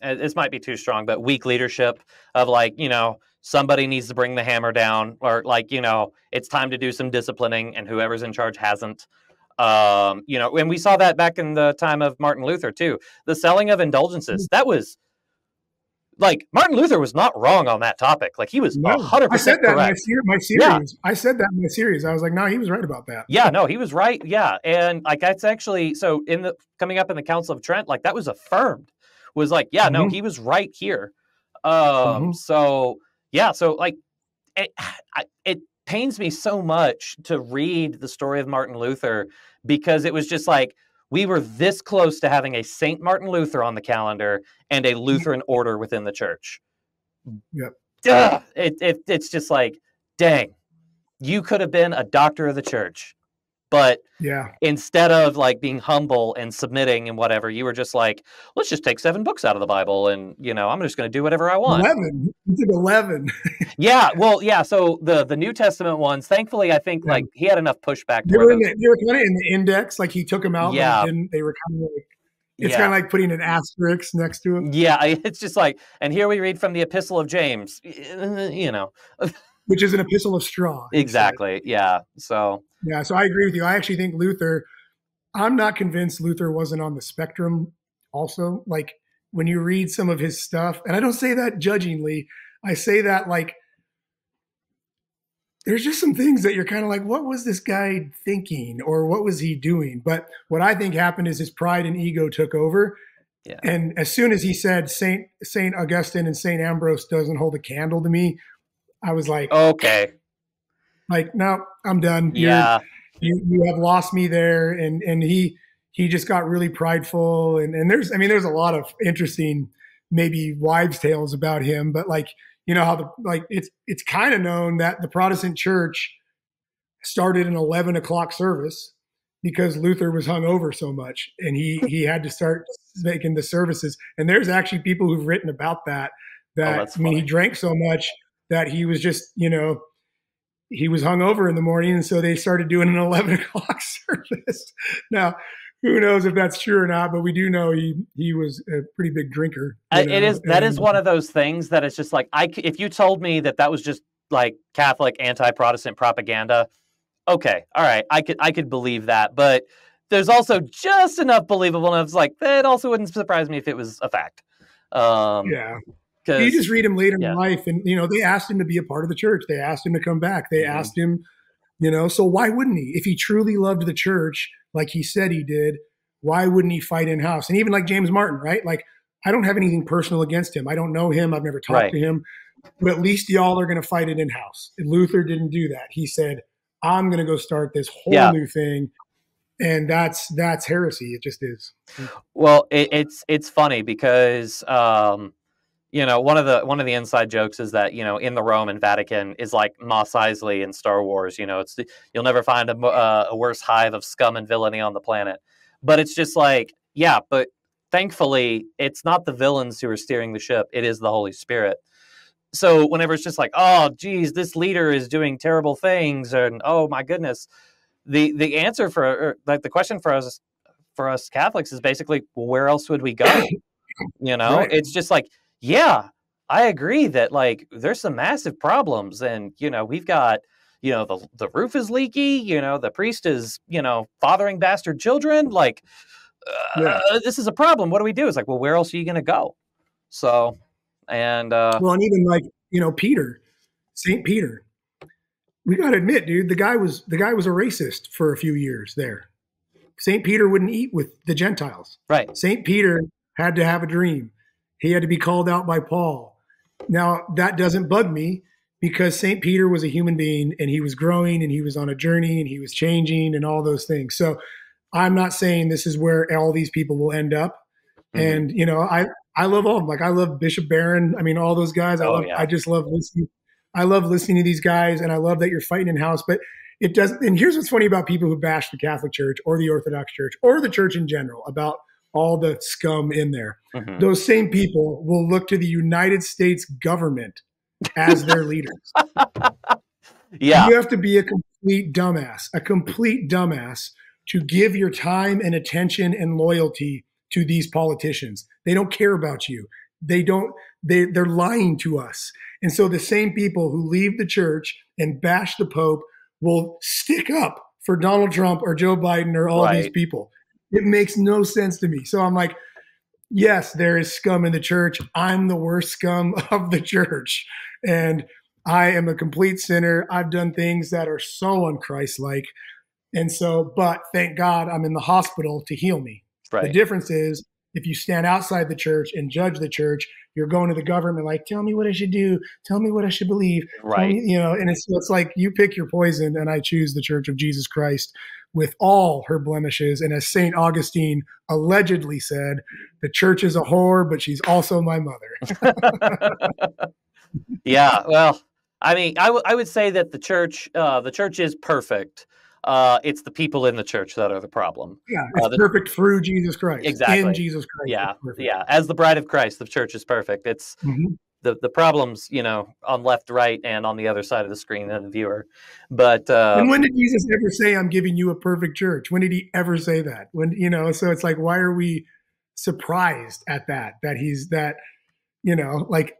this might be too strong but weak leadership of like you know somebody needs to bring the hammer down or like you know it's time to do some disciplining and whoever's in charge hasn't. Um, you know and we saw that back in the time of martin luther too. The selling of indulgences mm. that was like Martin Luther was not wrong on that topic. Like he was hundred percent correct. My, ser- my series. Yeah. I said that in my series. I was like, no, he was right about that. Yeah, no, he was right. Yeah, and like that's actually so in the coming up in the Council of Trent, like that was affirmed. Was like, yeah, mm-hmm. no, he was right here. Um, mm-hmm. so yeah, so like it, it pains me so much to read the story of Martin Luther because it was just like we were this close to having a St. Martin Luther on the calendar and a mm-hmm. Lutheran order within the church. Yep. Ugh, it, it, it's just like, dang, you could have been a doctor of the church. But yeah, instead of like being humble and submitting and whatever, you were just like, let's just take seven books out of the Bible and you know, I'm just going to do whatever I want. Eleven, you did eleven. yeah, well, yeah. So the the New Testament ones, thankfully, I think yeah. like he had enough pushback. They were, in the, they were kind of in the index, like he took them out. Yeah, and they were kind of like it's yeah. kind of like putting an asterisk next to it. Yeah, it's just like, and here we read from the Epistle of James, uh, you know, which is an epistle of straw. Exactly. Yeah. So yeah, so I agree with you. I actually think Luther, I'm not convinced Luther wasn't on the spectrum also. Like when you read some of his stuff, and I don't say that judgingly, I say that like there's just some things that you're kind of like, what was this guy thinking or what was he doing? But what I think happened is his pride and ego took over. Yeah. And as soon as he said Saint Saint Augustine and Saint Ambrose doesn't hold a candle to me, I was like, okay, like, no, I'm done. Yeah. You're, you you have lost me there. And and he he just got really prideful. And, and there's, I mean, there's a lot of interesting, maybe wives' tales about him, but like, you know how the like it's it's kind of known that the Protestant church started an 11 o'clock service because Luther was hung over so much and he he had to start making the services. And there's actually people who've written about that. Oh, that oh, I mean, he drank so much that he was just you know he was hung over in the morning, and so they started doing an 11 o'clock service. Now, who knows if that's true or not? But we do know he he was a pretty big drinker. It know? is that and, is one of those things that it's just like I if you told me that that was just like Catholic anti-Protestant propaganda, okay, all right, I could I could believe that, but there's also just enough believableness. Like that also wouldn't surprise me if it was a fact. Um, yeah. You just read him later yeah. in life, and you know they asked him to be a part of the church. They asked him to come back. They mm-hmm. asked him, you know, so why wouldn't he? If he truly loved the church, like he said he did, why wouldn't he fight in house? And even like James Martin, right? Like I don't have anything personal against him. I don't know him. I've never talked right. to him, but at least y'all are going to fight it in house. Luther didn't do that. He said, I'm going to go start this whole yeah. new thing. And that's that's heresy. It just is. Well, it, it's it's funny because um, you know one of the one of the inside jokes is that you know in the Rome and Vatican is like Mos Eisley in Star Wars. You know, it's you'll never find a, uh, a worse hive of scum and villainy on the planet. But it's just like yeah, but thankfully it's not the villains who are steering the ship; it is the Holy Spirit so whenever it's just like, oh, geez, this leader is doing terrible things, and oh my goodness, the the answer for or, like the question for us for us Catholics is basically, well, where else would we go? you know, right. it's just like, yeah, I agree that like there's some massive problems, and you know, we've got you know the the roof is leaky, you know, the priest is you know fathering bastard children, like. Uh, yeah. this is a problem. What do we do? It's like, well, where else are you going to go? So and uh, well, and even like you know Peter, Saint Peter, we got to admit, dude, the guy was the guy was a racist for a few years there. Saint Peter wouldn't eat with the Gentiles. Right. Saint Peter had to have a dream. He had to be called out by Paul. Now that doesn't bug me because St. Peter was a human being and he was growing and he was on a journey and he was changing and all those things. So I'm not saying this is where all these people will end up. Mm-hmm. And, you know, I, I love all of them. Like I love Bishop Barron. I mean, all those guys. I oh, love. Yeah. I just love listening. I love listening to these guys, and I love that you're fighting in house. But it doesn't. And here's what's funny about people who bash the Catholic Church or the Orthodox Church or the Church in general about all the scum in there. Mm-hmm. Those same people will look to the United States government as their leaders. Yeah, you have to be a complete dumbass, a complete dumbass to give your time and attention and loyalty to these politicians. They don't care about you. They don't, they, they're lying to us. And so the same people who leave the church and bash the Pope will stick up for Donald Trump or Joe Biden or all right. these people. It makes no sense to me. So I'm like, yes, there is scum in the church. I'm the worst scum of the church. And I am a complete sinner. I've done things that are so unchristlike. And so, but thank God I'm in the hospital to heal me. Right. The difference is if you stand outside the church and judge the church, you're going to the government like, tell me what I should do, tell me what I should believe, right? Me, you know, and it's it's like you pick your poison, and I choose the Church of Jesus Christ with all her blemishes. And as Saint Augustine allegedly said, the church is a whore, but she's also my mother. yeah, well, I mean, I, w- I would say that the church, uh, the church is perfect uh, it's the people in the church that are the problem. Yeah, it's uh, the, perfect through Jesus Christ. Exactly. In Jesus Christ. Yeah, yeah. As the bride of Christ, the church is perfect. It's mm-hmm. The the problems, you know, on left, right, and on the other side of the screen and the viewer. But uh, and when did Jesus ever say, "I'm giving you a perfect church"? When did he ever say that? When you know, so it's like, why are we surprised at that? That he's that, you know, like.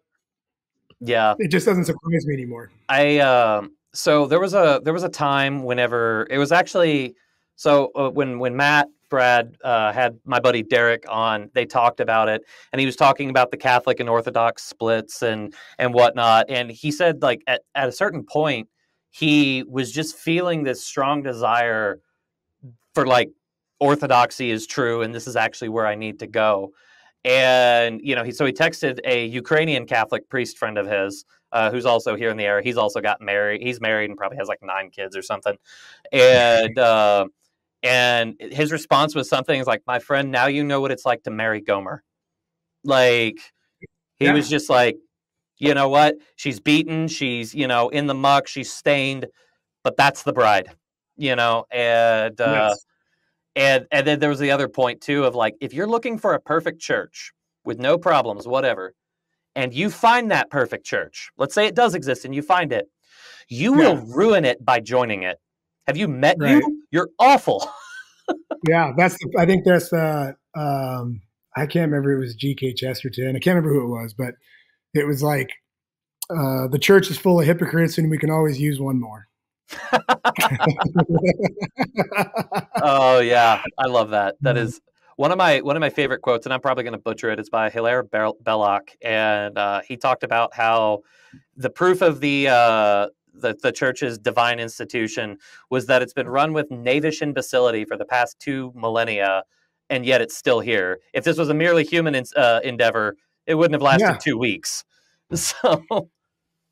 Yeah, it just doesn't surprise me anymore. I um so there was a there was a time whenever it was actually so uh, when when Matt Fradd uh, had my buddy Derek on, they talked about it, and he was talking about the Catholic and Orthodox splits and and whatnot, and he said like at at a certain point he was just feeling this strong desire for like orthodoxy is true and this is actually where I need to go. And you know, he so he texted a Ukrainian Catholic priest friend of his uh, who's also here in the area. He's also got married. He's married and probably has like nine kids or something. And uh, And his response was something like, "My friend, now you know what it's like to marry Gomer." Like he Yeah. was just like, you know what? She's beaten. She's you know in the muck. She's stained, but that's the bride. You know, and uh, Yes. and and then there was the other point too of like if you're looking for a perfect church with no problems, whatever, and you find that perfect church, let's say it does exist and you find it, you will ruin it by joining it. Have you met Right. you? You're awful. Yeah, that's. The, I think that's the. Um, I can't remember. It was G.K. Chesterton. I can't remember who it was, but it was like uh, the church is full of hypocrites, and we can always use one more. oh yeah, I love that. That Mhm. one of my one of my favorite quotes, and I'm probably going to butcher it. It's by Hilaire Belloc, and uh, he talked about how the proof of the uh, the the church's divine institution was that it's been run with knavish imbecility for the past two millennia, and yet it's still here. If this was a merely human in, uh, endeavor, it wouldn't have lasted Yeah. two weeks. So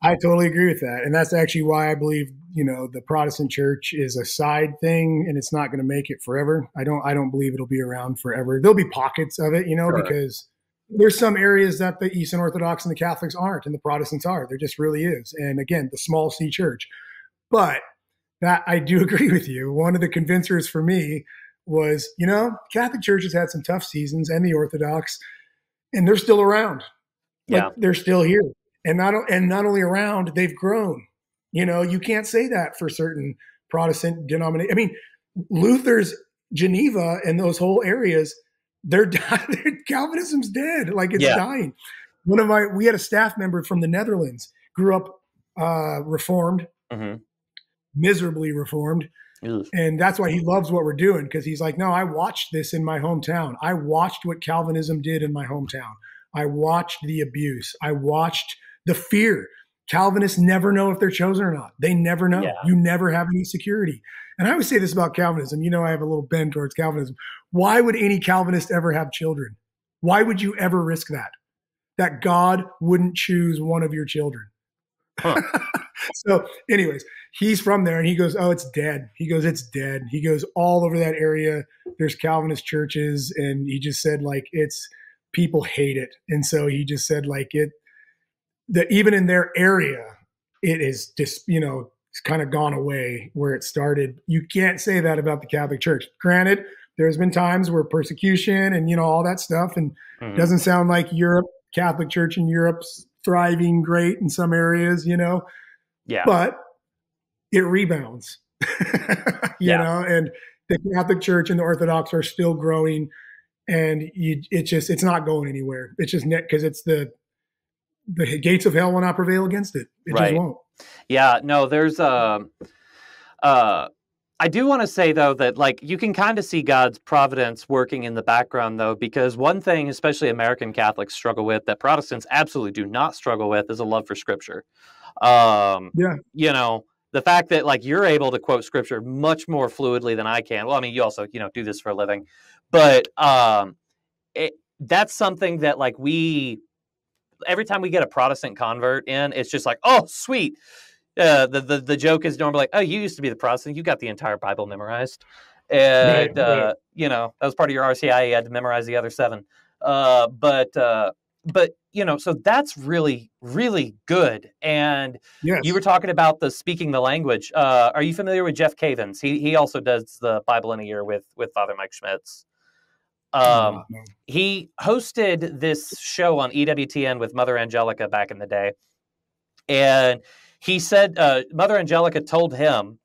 I totally agree with that, and that's actually why I believe you know the Protestant church is a side thing, and it's not going to make it forever. I don't. I don't believe it'll be around forever. There'll be pockets of it, you know, Sure. because there's some areas that the Eastern Orthodox and the Catholics aren't, and the Protestants are. There just really is. And again, the small C church, but that I do agree with you. One of the convincers for me was, you know, Catholic Church has had some tough seasons, and the Orthodox, and they're still around. Like, Yeah. they're still here, and not and not only around, they've grown. You know, you can't say that for certain Protestant denominations. I mean, Luther's Geneva and those whole areas, they're, they're Calvinism's dead. Like it's Yeah. dying. One of my, we had a staff member from the Netherlands, grew up uh, reformed, mhm. miserably reformed, and that's why he loves what we're doing because he's like, no, I watched this in my hometown. I watched what Calvinism did in my hometown. I watched the abuse. I watched the fear. Calvinists never know if they're chosen or not. They never know. Yeah. You never have any security. And I always say this about Calvinism. You know, I have a little bend towards Calvinism. Why would any Calvinist ever have children? Why would you ever risk that? That God wouldn't choose one of your children. Huh. so, anyways, he's from there and he goes, Oh, it's dead. He goes, It's dead. He goes, All over that area, there's Calvinist churches. And he just said, like, it's people hate it. And so he just said, like, it, that even in their area, it is just, you know, it's kind of gone away where it started. You can't say that about the Catholic Church. Granted, there's been times where persecution and, you know, all that stuff. And Mhm. doesn't sound like Europe, Catholic Church in Europe's thriving great in some areas, you know, Yeah. but it rebounds, you Yeah. know, and the Catholic Church and the Orthodox are still growing, and you, it's just it's not going anywhere. It's just net because it's the the gates of hell will not prevail against it. It Right. just won't. Yeah, no, there's um uh I do want to say though that like you can kind of see God's providence working in the background though because one thing especially American Catholics struggle with that Protestants absolutely do not struggle with is a love for scripture. Um Yeah. you know, the fact that like you're able to quote scripture much more fluidly than I can. Well, I mean, you also, you know, do this for a living. But um it, that's something that like we every time we get a Protestant convert in, it's just like, oh, sweet. Uh, the, the the joke is normally like, oh, you used to be the Protestant, you got the entire Bible memorized, and Right, uh, right. you know that was part of your RCI. You had to memorize the other seven. Uh, but uh, but you know, so that's really really good. And Yes. you were talking about the speaking the language. Uh, are you familiar with Jeff Cavins? He he also does the Bible in a year with with Father Mike Schmitz. Um, No, no. he hosted this show on EWTN with Mother Angelica back in the day. And he said, uh, Mother Angelica told him,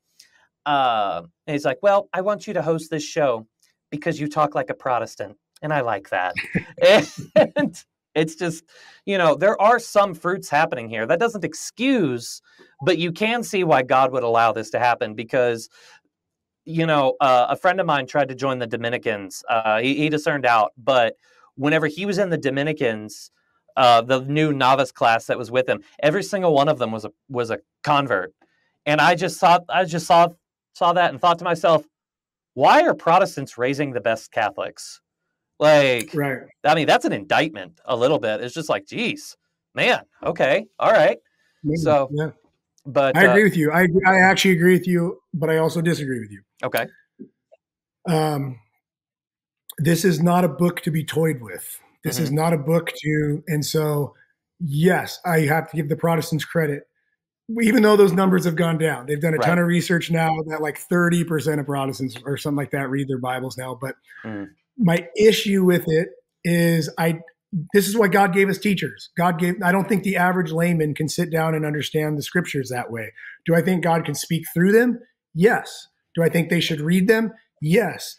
uh, he's like, Well, I want you to host this show because you talk like a Protestant. And I like that. and it's just, you know, there are some fruits happening here. That doesn't excuse, but you can see why God would allow this to happen because you know, uh, a friend of mine tried to join the Dominicans. Uh, he, he discerned out, but whenever he was in the Dominicans, uh, the new novice class that was with him, every single one of them was a was a convert, and I just saw I just saw saw that and thought to myself, why are Protestants raising the best Catholics? Like, Right. I mean, that's an indictment a little bit. It's just like, geez, man, okay, all right, Maybe. So, yeah, but I uh, agree with you. I I actually agree with you, but I also disagree with you. okay, um, this is not a book to be toyed with. This mm-hmm. is not a book to, and so yes, I have to give the Protestants credit. Even though those numbers have gone down, they've done a right. ton of research now that like 30% of Protestants or something like that read their Bibles now. But mm. my issue with it is I this is why God gave us teachers. God gave I don't think the average layman can sit down and understand the scriptures that way. Do I think God can speak through them? Yes. Do I think they should read them? Yes.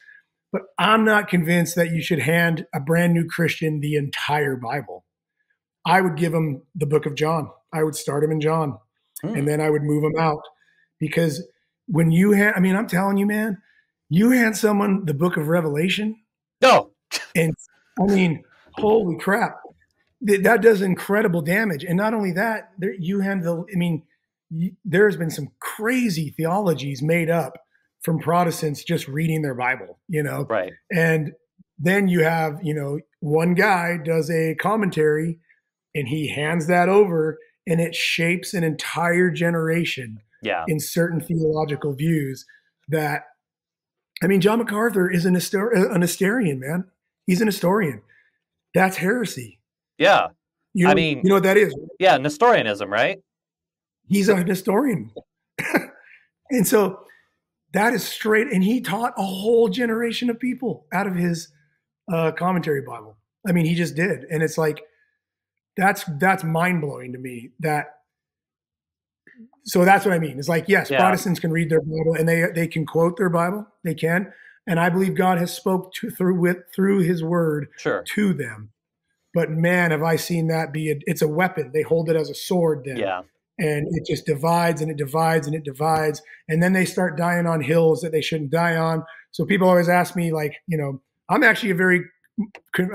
But I'm not convinced that you should hand a brand new Christian the entire Bible. I would give them the book of John. I would start them in John hmm. and then I would move them out because when you hand, I mean, I'm telling you, man, you hand someone the book of Revelation. No. and I mean, holy crap. That does incredible damage. And not only that, there, you hand the, I mean, there's been some crazy theologies made up from Protestants just reading their Bible, you know? Right. And then you have, you know, one guy does a commentary and he hands that over and it shapes an entire generation yeah. in certain theological views that I mean John MacArthur is an, Nestor- uh, an Nestorian man he's an Nestorian that's heresy yeah you know, I mean you know what that is yeah Nestorianism right he's a Nestorian. and so that is straight and he taught a whole generation of people out of his uh, commentary Bible I mean he just did and it's like that's that's mind blowing to me. That so that's what I mean. It's like yes, yeah. Protestants can read their Bible and they they can quote their Bible. They can, and I believe God has spoke to, through with through His Word sure. to them. But man, have I seen that be a, it's a weapon. They hold it as a sword. Then yeah. And it just divides and it divides and it divides. And then they start dying on hills that they shouldn't die on. So people always ask me, like, you know, I'm actually a very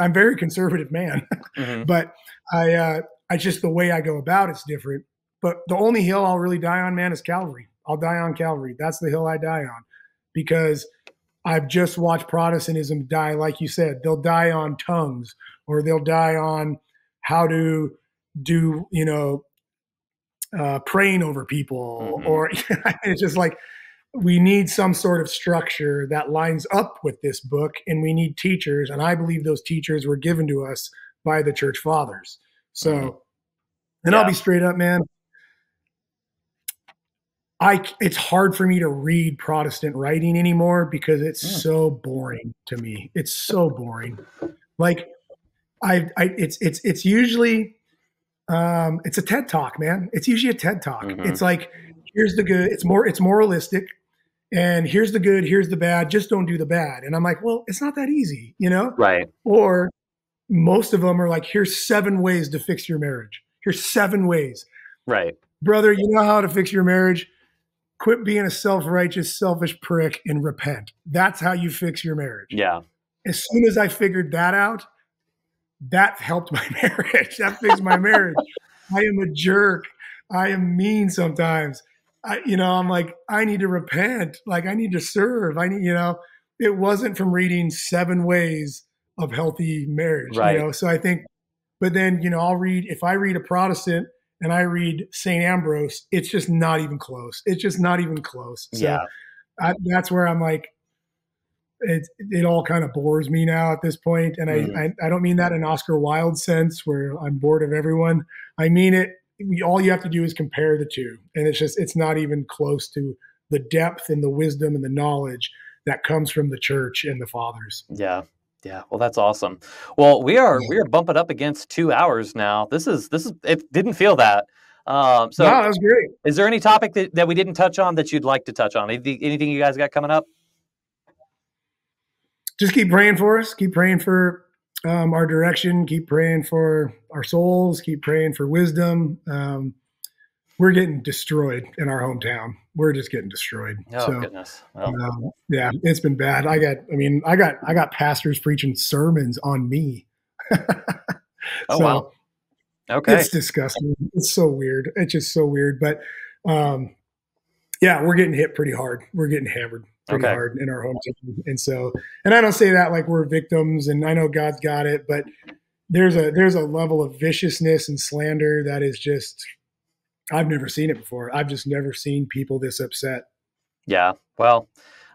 I'm very conservative man, mm-hmm. but I uh, I just the way I go about it's different. But the only hill I'll really die on, man, is Calvary. I'll die on Calvary. That's the hill I die on because I've just watched Protestantism die. Like you said, they'll die on tongues or they'll die on how to do, you know, uh, praying over people, mm-hmm. or it's just like we need some sort of structure that lines up with this book and we need teachers and i believe those teachers were given to us by the church fathers so mm-hmm. and yeah. i'll be straight up man i it's hard for me to read protestant writing anymore because it's mm. so boring to me it's so boring like i i it's it's it's usually um it's a ted talk man it's usually a ted talk mm-hmm. it's like here's the good it's more it's moralistic and here's the good, here's the bad, just don't do the bad. And I'm like, well, it's not that easy, you know? Right. Or most of them are like, here's seven ways to fix your marriage. Here's seven ways. Right. Brother, you know how to fix your marriage? Quit being a self righteous, selfish prick and repent. That's how you fix your marriage. Yeah. As soon as I figured that out, that helped my marriage. That fixed my marriage. I am a jerk. I am mean sometimes. I, you know, I'm like, I need to repent. Like, I need to serve. I need, you know, it wasn't from reading seven ways of healthy marriage, right. you know. So I think, but then, you know, I'll read, if I read a Protestant and I read St. Ambrose, it's just not even close. It's just not even close. So yeah. I, that's where I'm like, it, it all kind of bores me now at this point. And mm-hmm. I, I, I don't mean that in Oscar Wilde sense where I'm bored of everyone. I mean it we, all you have to do is compare the two, and it's just it's not even close to the depth and the wisdom and the knowledge that comes from the church and the fathers. Yeah. Yeah, well, that's awesome. Well, we are we are bumping up against two hours now. This is this is it didn't feel that. Um, so no, that was great. Is there any topic that, that we didn't touch on that you'd like to touch on? Anything, anything you guys got coming up? Just keep praying for us. Keep praying for um, our direction. Keep praying for our souls. Keep praying for wisdom. Um, we're getting destroyed in our hometown. We're just getting destroyed. Oh so, goodness! Well. Um, yeah, it's been bad. I got. I mean, I got. I got pastors preaching sermons on me. oh so, wow! Okay, it's disgusting. It's so weird. It's just so weird. But um, yeah, we're getting hit pretty hard. We're getting hammered pretty okay. hard in our hometown. And so, and I don't say that like we're victims and I know God's got it, but there's a there's a level of viciousness and slander that is just I've never seen it before. I've just never seen people this upset. Yeah. Well,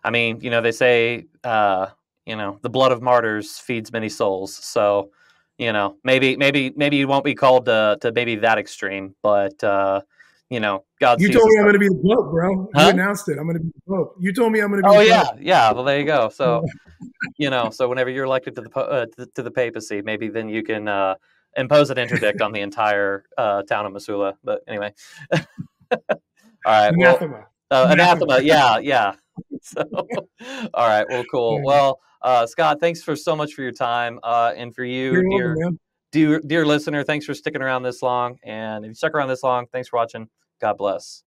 I mean, you know, they say, uh, you know, the blood of martyrs feeds many souls. So, you know, maybe, maybe, maybe you won't be called to, to maybe that extreme, but, uh, you know, God. You told me I'm going to be the Pope, bro. Huh? You announced it. I'm going to be the Pope. You told me I'm going to be. Oh yeah, yeah. Well, there you go. So, you know, so whenever you're elected to the uh, to, to, the papacy, maybe then you can uh, impose an interdict on the entire uh, town of Missoula. But anyway, all right. Anathema. Well, uh, anathema. Yeah, yeah. So, all right. Well, cool. Well, uh, Scott, thanks for so much for your time, uh, and for you, You're dear, welcome, dear, dear listener, thanks for sticking around this long. And if you stuck around this long, thanks for watching. God bless.